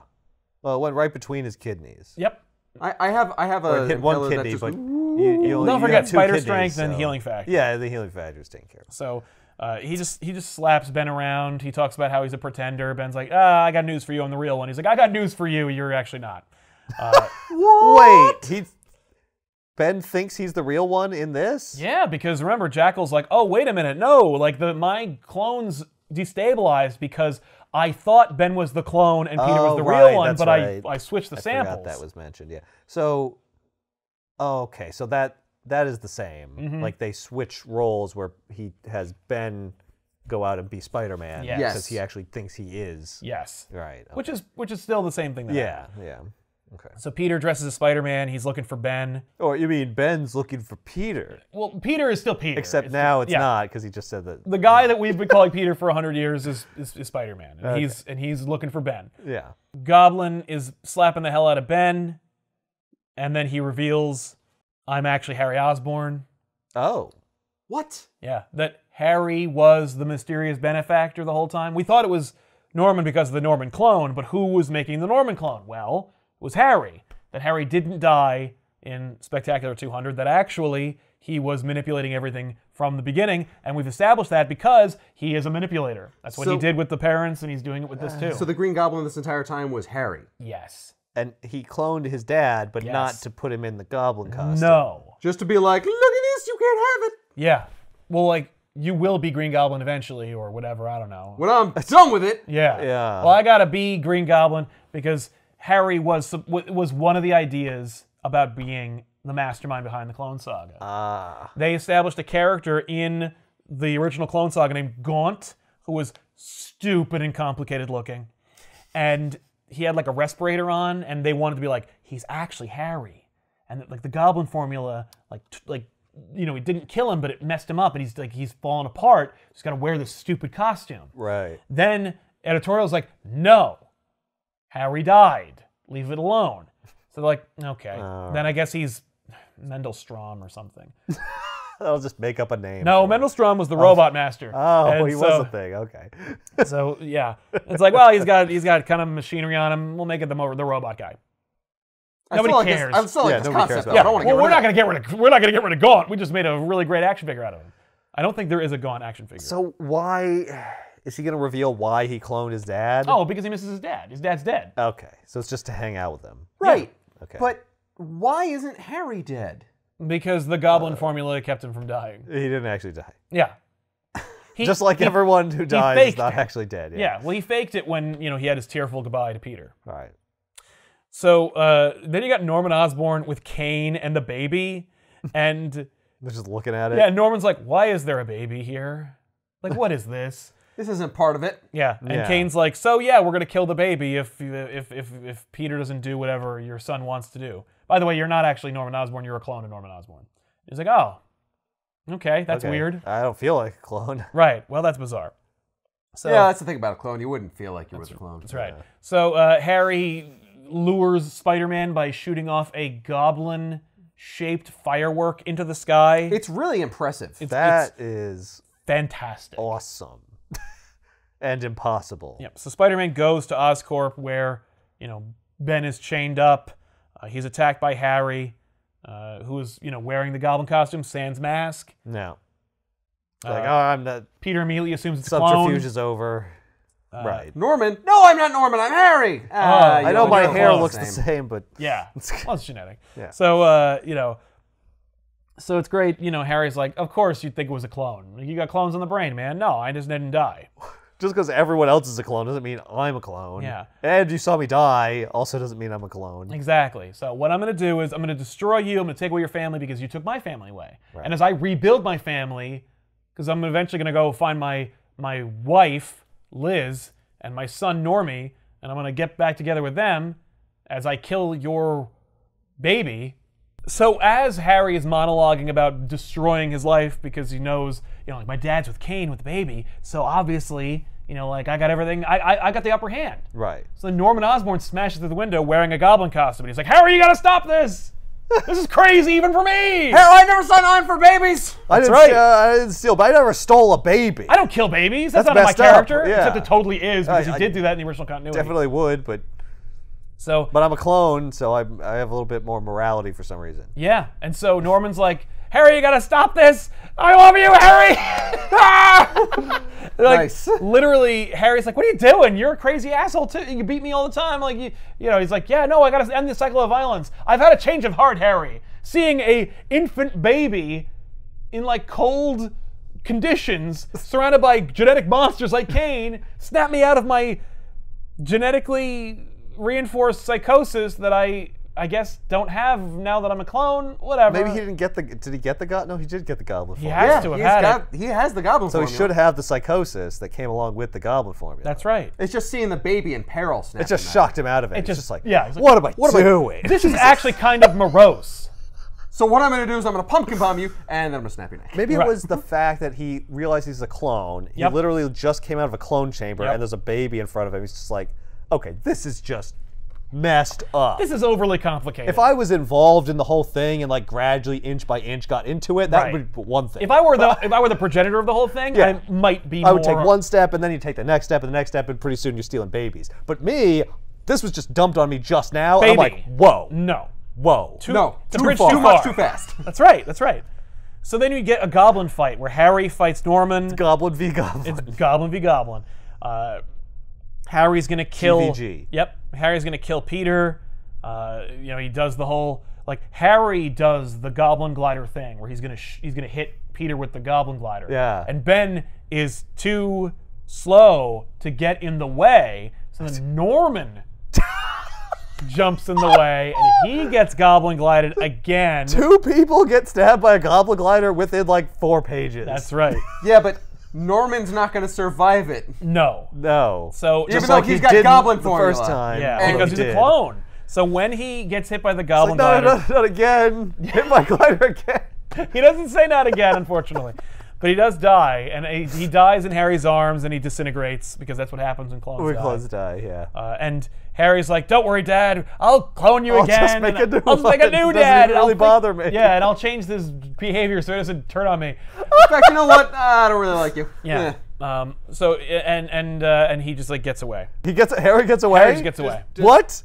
Well, it went right between his kidneys. Yep. I, I have I have a it hit one kidney, just- but you, you only, Don't forget have two spider kidneys, strength and healing factor. Yeah, the healing factor is taken care of. So uh, he just he just slaps Ben around. He talks about how he's a pretender. Ben's like, ah, I got news for you. I'm the real one. He's like, I got news for you. You're actually not. Uh, Wait, he Ben thinks he's the real one in this? Yeah, because remember, Jackal's like, oh, wait a minute, no, like the my clones destabilized because I thought Ben was the clone and Peter was Oh, the right, real one, but right. I I switched the I samples. forgot that was mentioned. Yeah. So, okay. So that that is the same. Mm-hmm. Like they switch roles where he has Ben go out and be Spider-Man Yes. because he actually thinks he is. yes, Right. which is which is still the same thing. That yeah. happened. Yeah. Okay. So Peter dresses as Spider-Man. He's looking for Ben. Or you mean Ben's looking for Peter? Well, Peter is still Peter. Except It's- now it's yeah. not because he just said that. The guy that we've been calling Peter for hundred years is, is, is Spider-Man, and he's and he's looking for Ben. Yeah. Goblin is slapping the hell out of Ben, and then he reveals, "I'm actually Harry Osborn." Oh. What? Yeah, that Harry was the mysterious benefactor the whole time. We thought it was Norman because of the Norman clone, but who was making the Norman clone? Well, was Harry. That Harry didn't die in Spectacular 200, that actually he was manipulating everything from the beginning, and we've established that because he is a manipulator. That's what he did with the parents, and he's doing it with this uh, too. So the Green Goblin this entire time was Harry. yes. And he cloned his dad, but not to put him in the goblin costume. No. Just to be like, look at this, you can't have it. Yeah. Well, like, you will be Green Goblin eventually, or whatever, I don't know. When I'm done with it, Yeah. Yeah. Well, I gotta be Green Goblin because Harry was was one of the ideas about being the mastermind behind the Clone Saga. Ah. they established a character in the original Clone Saga named Gaunt, who was stupid and complicated looking, and he had like a respirator on, and they wanted to be like he's actually Harry, and like the Goblin formula, like t- like. You know, it didn't kill him, but it messed him up, and he's like he's falling apart. He's got to wear this stupid costume. right. Then editorial's like, no, Harry died. Leave it alone. So they're like, okay. Then I guess he's Mendel Stromm or something. I'll just make up a name. No. Mendel Stromm was the oh. robot master. Oh, And he so, was a thing. Okay. So yeah, it's like, well, he's got he's got kind of machinery on him. We'll make it the the robot guy. I Nobody still like cares. This, I still like Yeah, this concept. about though. it. I don't want to well, get we're not gonna get rid of we're not gonna get rid of Gaunt. We just made a really great action figure out of him. I don't think there is a Gaunt action figure. So why is he going to reveal why he cloned his dad? oh, because he misses his dad. His dad's dead. Okay. So it's just to hang out with him. it. Right. Okay. But why isn't Harry dead? Because the Goblin formula kept him from dying. he didn't actually die. Yeah. He- Just like he- everyone who dies is faked not it. actually dead. Yeah. Yeah, well, he faked it when you know he had his tearful goodbye to Peter. All right. So uh, then you got Norman Osborn with Kaine and the baby, and They're just looking at it. yeah, Norman's like, "Why is there a baby here? Like, what is this?" This isn't part of it. Yeah, and Yeah. Kaine's like, "So yeah, we're gonna kill the baby if if if if Peter doesn't do whatever your son wants to do." By the way, you're not actually Norman Osborn; you're a clone of Norman Osborn. He's like, "Oh, okay, that's Okay. weird." I don't feel like a clone. Right. Well, that's bizarre. So yeah, that's the thing about a clone. You wouldn't feel like you were the clone. That's right. So uh, Harry lures Spider-Man by shooting off a goblin-shaped firework into the sky. It's really impressive. That is fantastic. awesome and impossible. Yep. So Spider-Man goes to Oscorp where you know Ben is chained up. Uh, he's attacked by Harry, uh, who is you know wearing the Goblin costume, sans mask. No. Uh, Like, oh, I'm not. Peter immediately assumes it's a Subterfuge clone. is over. Uh, right. Norman? No, I'm not Norman. I'm Harry. Ah, Oh, I know my hair it's looks the same, but Yeah. Well, it's genetic. Yeah. So, uh, you know, so it's great. You know, Harry's like, of course you'd think it was a clone. You got clones on the brain, man. No, I just didn't die. just because everyone else is a clone doesn't mean I'm a clone. Yeah. And you saw me die also doesn't mean I'm a clone. Exactly. So what I'm going to do is I'm going to destroy you. I'm going to take away your family because you took my family away. And as I rebuild my family, because I'm eventually going to go find my my wife Liz and my son Normie, and I'm going to get back together with them as I kill your baby. So as Harry is monologuing about destroying his life because he knows, you know, like my dad's with Kaine with the baby, so obviously, you know, like I got everything, I I, I got the upper hand. Right. So then Norman Osborn smashes through the window wearing a goblin costume. And he's like, Harry, you gotta stop this! This is crazy even for me! Hell, I never signed on for babies. I didn't, right. uh, I didn't steal, but I never stole a baby. I don't kill babies. That's, That's not in my messed up, character. yeah. Except it totally is because I- he I did do that in the original continuity. Definitely would, but So but I'm a clone, so I I have a little bit more morality for some reason. yeah, and so Norman's like, Harry, you gotta stop this! I love you, Harry! like, Nice. Literally, Harry's like, "What are you doing? You're a crazy asshole too. You beat me all the time. Like you, you know." He's like, "Yeah, no, I gotta end the cycle of violence. I've had a change of heart, Harry. Seeing a infant baby in like cold conditions, surrounded by genetic monsters like Kaine, snap me out of my genetically reinforced psychosis that I." I guess don't have now that I'm a clone. Whatever. Maybe he didn't get the. Did he get the god? No, he did get the goblin He formula. has to have he's had got, it. he has the goblin formula. So he should have the psychosis that came along with the goblin formula. That's right. It's just seeing the baby in peril. It just shocked him out of it. It's just- just like, yeah, he's like, what am I what am I- doing? This is actually kind of morose. So what I'm going to do is I'm going to pumpkin bomb you, and then I'm going to snap your neck. Maybe Right. it was the fact that he realized he's a clone. He Yep. literally just came out of a clone chamber, Yep. and there's a baby in front of him. He's just like, okay, this is just messed up. This is overly complicated. if I was involved in the whole thing and like gradually inch by inch got into it, that Right. would be one thing. If I were the if I were the progenitor of the whole thing, Yeah. I might be I would more take one step and then you take the next step and the next step and pretty soon you're stealing babies. But me, this was just dumped on me just now. And I'm Baby. like, whoa, No. whoa. no, the too, bridge far. too too much, far. too fast. That's right. That's right. So then you get a goblin fight where Harry fights Norman. Goblin v Goblin. It's Goblin v Goblin. Uh, Harry's gonna kill. GVG. Yep. Harry's gonna kill Peter. Uh, you know, he does the whole like Harry does the Goblin glider thing where he's gonna sh- he's gonna hit Peter with the Goblin glider. Yeah. And Ben is too slow to get in the way, so then Norman jumps in the way and he gets Goblin glided again. Two people get stabbed by a goblin glider within like four pages. That's right. yeah, but Norman's not going to survive it. No. no. So Even Just though like he's he got didn't goblin the first time. Yeah, And because he he's a clone. So when he gets hit by the Like, goblin no, glider, no, not again. Hit my glider again. he doesn't say not again, unfortunately. But he does die, and he, he dies in Harry's arms, and he disintegrates because that's what happens when clones We die. close die, yeah. Uh, and Harry's like, "Don't worry, Dad. I'll clone you I'll again. just make a new I'll just make a one. new Doesn't dad. even and I'll really bother me." Yeah, and I'll change this behavior so it doesn't turn on me. In fact, you know what? Ah, I don't really like you. Yeah. Um. So and and uh, and he just like gets away. He gets Harry gets away. Harry just gets away. What?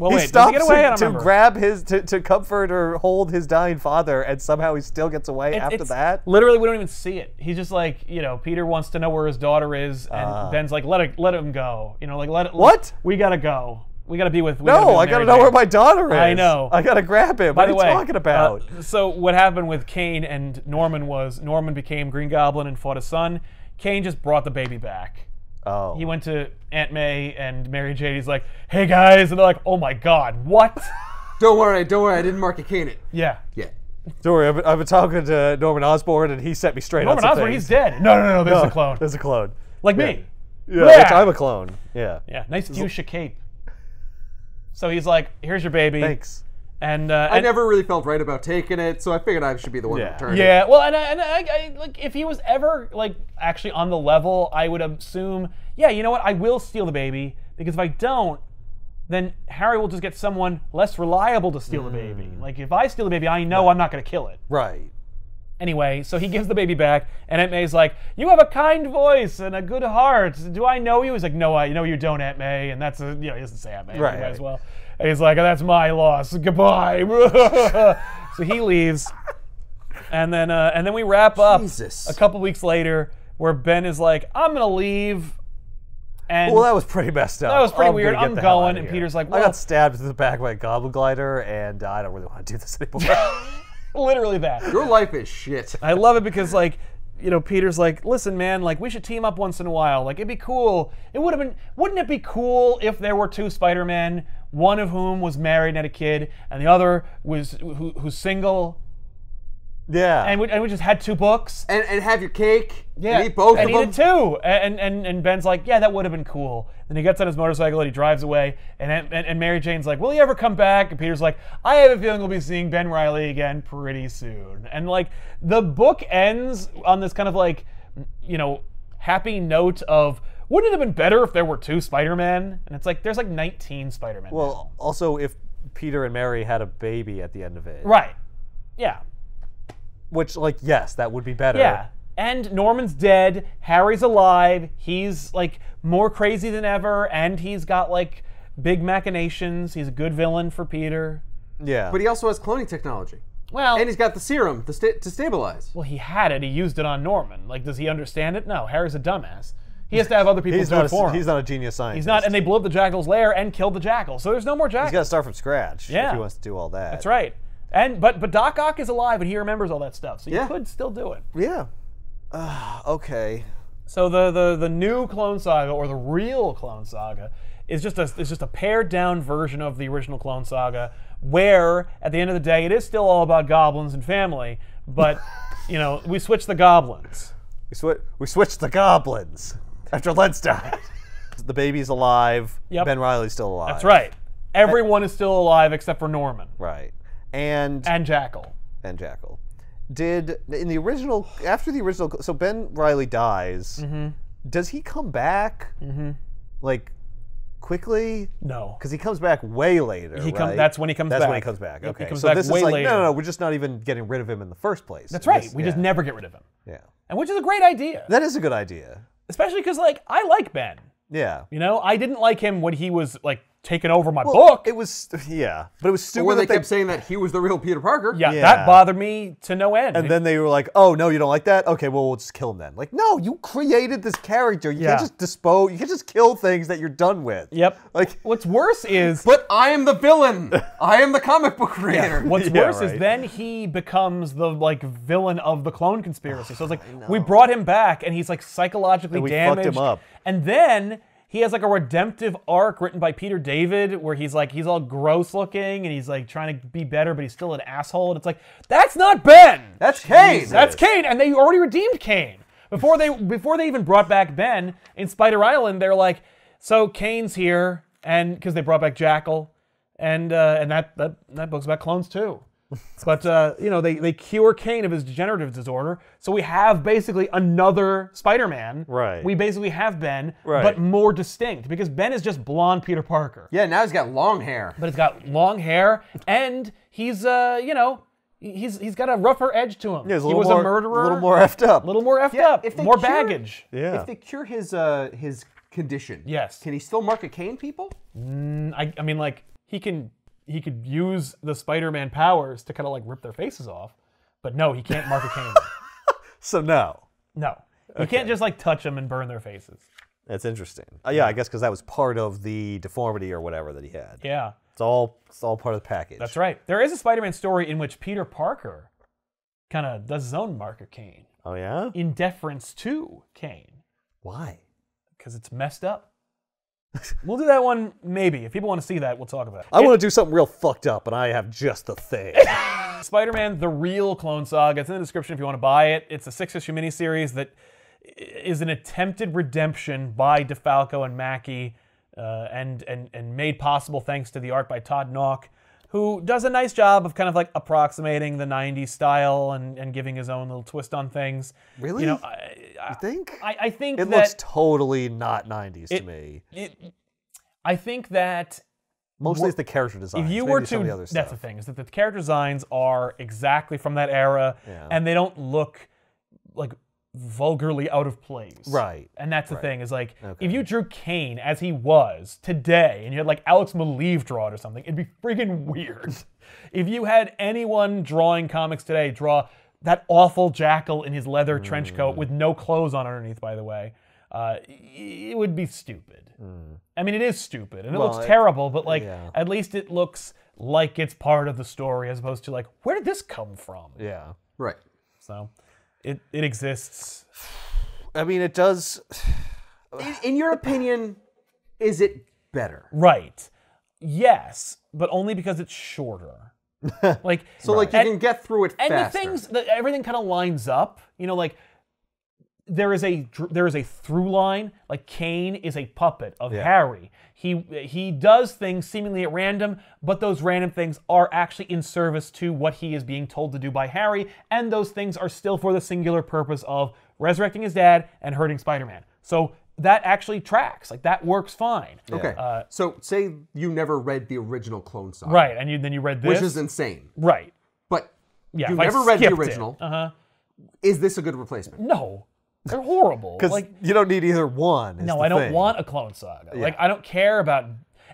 Well, he wait, he stops get away? To, to grab his to, to comfort or hold his dying father, and somehow he still gets away It- after that. Literally, we don't even see it. He's just like, you know, Peter wants to know where his daughter is, and Ah. Ben's like, let it, let him go. You know, like let it. What? We gotta go. We gotta be with. We gotta be No, with I gotta know Jane. where my daughter is. I know. I gotta grab him. By what the are way, talking about? uh, so what happened with Kaine and Norman was Norman became Green Goblin and fought his son. Kaine just brought the baby back. Oh. He went to Aunt May and Mary Jane. He's like, "Hey guys," and they're like, "Oh my God, what?" Don't worry, don't worry. I didn't mark a Kaine it yeah. yet. Don't worry, I've been, I've been talking to Norman Osborn, and he set me straight Norman on some Osborn, things. he's dead. No, no, no, no there's a clone. There's a clone. Like me. Yeah, Yeah. I'm a clone. Yeah. Yeah, nice fuchsia cape. So he's like, "Here's your baby." Thanks. And, uh, I and- never really felt right about taking it, so I figured I should be the one Yeah. to return it. Yeah, well, and, I, and I, I, like if he was ever like actually on the level, I would assume, yeah, you know what, I will steal the baby because if I don't, then Harry will just get someone less reliable to steal the baby. Like if I steal the baby, I know I'm not going to kill it. Right. Anyway, so he gives the baby back, and Aunt May's like, "You have a kind voice and a good heart. Do I know you?" He's like, "No, I know you don't, Aunt May." And that's a, you know, he doesn't say Aunt May Right, anyway as right. well. And he's like, "That's my loss. Goodbye." so he leaves, and then uh, and then we wrap up Jesus. a couple weeks later, where Ben is like, "I'm gonna leave," and Well, that was pretty messed up. That was pretty I'm weird. I'm going, and here. Peter's like, I got stabbed in the back by a goblin glider, and uh, I don't really want to do this anymore. literally that. Your life is shit. I love it because like you know Peter's like, listen, man, like we should team up once in a while. Like it'd be cool. It would have been. Wouldn't it be cool if there were two Spider-Men, one of whom was married and had a kid, and the other was who, who's single, yeah. and we, and we just had two books. And, and have your cake. And eat both and of eat them. too. And, and and Ben's like, yeah, that would have been cool. Then he gets on his motorcycle and he drives away. And, and and Mary Jane's like, will he ever come back? And Peter's like, I have a feeling we'll be seeing Ben Reilly again pretty soon. And like the book ends on this kind of like, you know, happy note of. Wouldn't it have been better if there were two Spider-Men? And it's like there's like 19 Spider-Men. well, also, if Peter and Mary had a baby at the end of it, right. Yeah. Which, like, yes, that would be better. Yeah. And Norman's dead. Harry's alive. He's like more crazy than ever, and he's got like big machinations. He's a good villain for Peter. Yeah. But he also has cloning technology. Well, And he's got the serum to, sta- to stabilize. well, he had it. He used it on Norman. Like, does he understand it? No. Harry's a dumbass. He has to have other people he's do not. it for A, him. he's not a genius scientist. He's not. And they blew up the Jackal's lair and killed the Jackal. So there's no more jackals. He's got to start from scratch Yeah. if he wants to do all that. That's right. And but but Doc Ock is alive and he remembers all that stuff. So you Yeah. could still do it. Yeah. Uh, okay. So the, the the new Clone Saga or the real Clone Saga is just a is just a pared down version of the original Clone Saga, where at the end of the day it is still all about goblins and family, but you know we switch the goblins. We, swi- we switched the goblins after Lentz died. the baby's alive. Yep. Ben Reilly's still alive. That's right. Everyone is still alive except for Norman Right. And and Jackal. and Jackal. Did in the original after the original so Ben Reilly dies, Mm-hmm. does he come back like quickly? No. Because he comes back way later. He come- right? that's when he comes back. That's when he comes back. Okay. comes so back this way is like later. no, no, no. We're just not even getting rid of him in the first place. That's right. we just never get rid of him, Yeah. and which is a great idea, That is a good idea. especially because like I like Ben. Yeah. You know, I didn't like him when he was like taking over my book. It was yeah, but it was stupid. Where they that kept saying that he was the real Peter Parker. yeah, Yeah. that bothered me to no end. And then they were like, "Oh no, you don't like that? Okay, well we'll just kill him then." Like, no, you created this character. You Yeah. can't just dispose. You can't just kill things that you're done with. Yep. Like, What's worse is But I am the villain. I am the comic book creator. what's Yeah, worse is then he becomes the like villain of the clone conspiracy. So it's like we brought him back and he's like psychologically And we fucked damaged. him up. And then he has like a redemptive arc written by Peter David where he's like he's all gross looking and he's like trying to be better, but he's still an asshole. And it's like, that's not Ben. That's Kaine. That's Kaine, and they already redeemed Kaine before they before they even brought back Ben in Spider Island. They're like, so Kaine's here, and because they brought back Jackal, and uh, and that that that book's about clones too. But uh, you know they they cure Kaine of his degenerative disorder, so we have basically another Spider-Man. Right. We basically have Ben, Right. but more distinct because Ben is just blonde Peter Parker Yeah, now he's got long hair. but he's got long hair and he's uh you know he's he's got a rougher edge to him. yeah, he was more, a murderer, a little more effed up. a little more effed Yeah, up, if they more cure- baggage. yeah. If they cure his uh his condition, Yes. can he still mark a Kaine people? I, I mean like he can he could use the Spider-Man powers to kind of like rip their faces off, but no, he can't mark a Kaine. so no, no, you can't just like touch them and burn their faces. that's interesting. Uh, yeah, I guess because that was part of the deformity or whatever that he had. Yeah, It's all it's all part of the package. that's right. There is a Spider-Man story in which Peter Parker kind of does his own mark of Kaine Oh yeah? in deference to Kaine Why? because it's messed up. We'll do that one maybe. If people want to see that, we'll talk about it. I want to do something real fucked up, and I have just the thing. Spider-Man: The Real Clone Saga. It's in the description if you want to buy it. It's a six-issue miniseries that is an attempted redemption by DeFalco and Mackie, uh, and and and made possible thanks to the art by Todd Nauck, who does a nice job of kind of like approximating the '90s style and and giving his own little twist on things. Really? You know, I, you think? I, I think it that looks totally not 90s to me. it, I think that Mostly it's the character design. if you were to the other that's the thing is that the character designs are exactly from that era Yeah. and they don't look like vulgarly out of place Right. and that's the thing is like Okay. if you drew Kaine as he was today and you had like Alex Maleev draw it or something it'd be freaking weird if you had anyone drawing comics today draw that awful jackal in his leather trench Hmm. coat with no clothes on underneath by the way uh, it would be stupid I mean, it is stupid and it. Well, looks it- terrible, but like yeah. at least it looks like it's part of the story as opposed to like where did this come from? Yeah. Right. So it it exists. I mean, it does. In, in your opinion, is it better? Right. Yes, but only because it's shorter. like So like you and- can get through it and faster. the things that everything kind of lines up. You know, like there is a there is a through line. Like Kaine is a puppet of Yeah. Harry. He he does things seemingly at random, but those random things are actually in service to what he is being told to do by Harry, and those things are still for the singular purpose of resurrecting his dad and hurting Spider-Man. So that actually tracks. Like that works fine. Okay. Uh, so say you never read the original Clone Saga, Right, and you then you read this. which is insane. right. But Yeah, you if I never read the skipped it. original. Uh-huh. Is this a good replacement? No. They're horrible. Because like you don't need either one. is No, the I don't thing. want a Clone Saga. Like I don't care about.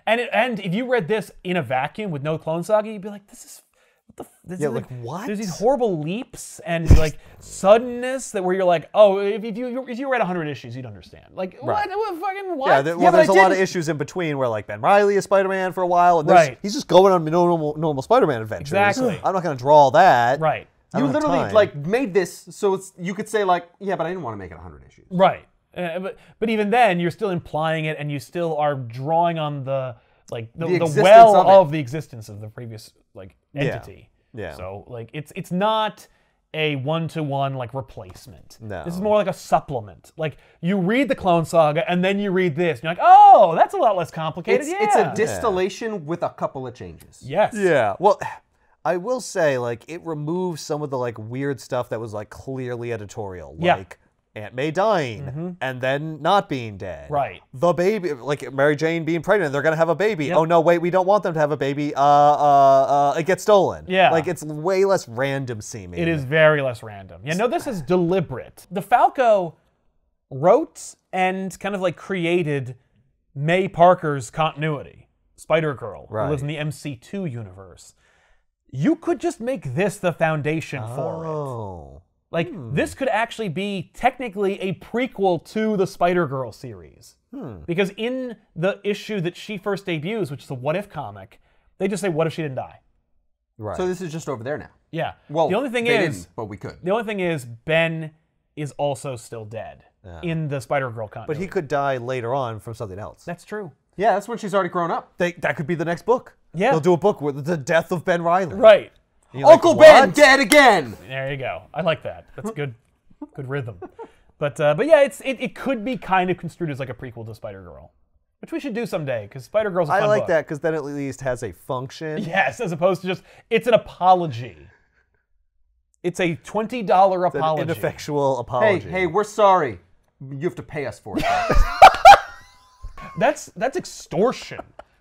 And it, and if you read this in a vacuum with no Clone Saga, you'd be like, this is. What the, f- this Yeah, is like, what? There's these horrible leaps and like suddenness that where you're like, oh, if, if you if you read 100 issues, you'd understand. Like what, what fucking what? Yeah, there, well, Yeah, there's a lot of issues in between where like Ben Reilly is Spider-Man for a while, and Right. he's just going on normal, normal Spider-Man adventures. Exactly. I'm not going to draw all that. right, You literally time. like made this so it's you could say like, yeah, but I didn't want to make it 100 issues. right. Uh, but but even then, you're still implying it, and you still are drawing on the like the, The the, well of of the existence of the previous like entity. Yeah. yeah. So like it's it's not a one to one like replacement. No. This is more like a supplement. Like you read the Clone Saga and then you read this, and you're like, oh, that's a lot less complicated. It's, yeah. it's a distillation with a couple of changes. yes. Yeah. Well, I will say like it removes some of the like weird stuff that was like clearly editorial, Yeah. like Aunt May dying and then not being dead. Right. The baby, like Mary Jane being pregnant, they're gonna have a baby. Yep. Oh no, wait, we don't want them to have a baby. Uh, uh, uh, it gets stolen. Yeah. Like it's way less random seeming. It is very less random. Yeah, no, this is deliberate. DeFalco wrote and kind of like created May Parker's continuity, Spider Girl, who lives in the MC2 universe. You could just make this the foundation for it. Like hmm. this could actually be technically a prequel to the Spider Girl series. Hmm. Because in the issue that she first debuts, which is a What If comic, they just say, "What if she didn't die?" Right. So this is just over there now. Yeah. Well, the only thing they is, didn't, but we could. the only thing is, Ben is also still dead in the Spider Girl comic. but he could die later on from something else. That's true. Yeah, that's when she's already grown up. They, that could be the next book. Yeah. They'll do a book with the death of Ben Reilly. Right. And you're like, Uncle Ben dead again. There you go. I like that. That's good. good rhythm. But uh, but yeah, it's it, it could be kind of construed as like a prequel to Spider Girl, which we should do someday because Spider Girl's a I like book. that because then at least has a function. Yes, as opposed to just it's an apology. It's a twenty dollar An apology. ineffectual Hey, apology. hey, we're sorry. You have to pay us for it. That's that's extortion.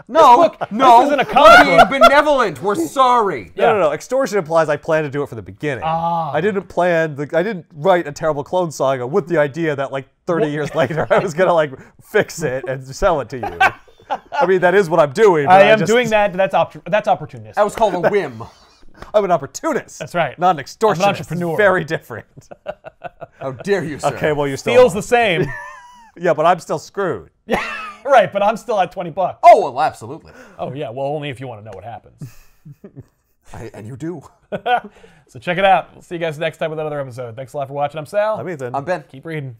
No, book- no, this isn't a we're comic being benevolent. We're sorry. No, no, no. Extortion implies I plan to do it from the beginning. Ah. I didn't plan. The, I didn't write a terrible clone saga with the idea that like 30 years later I was gonna like fix it and sell it to you. I mean that is what I'm doing. but I am just- doing that. But that's op- that's opportunistic. That was called a whim. I'm an opportunist. That's right. Not an extortionist. I'm an entrepreneur. Very different. How dare you, sir? Okay, well you still feels are. the same. Yeah, but I'm still screwed. Yeah, right, but I'm still at twenty bucks. Oh, well, absolutely. Oh yeah, well only if you want to know what happens. I, and you do. so check it out. We'll see you guys next time with another episode. Thanks a lot for watching. I'm Sal. I'm Ethan. I'm Ben. Keep reading.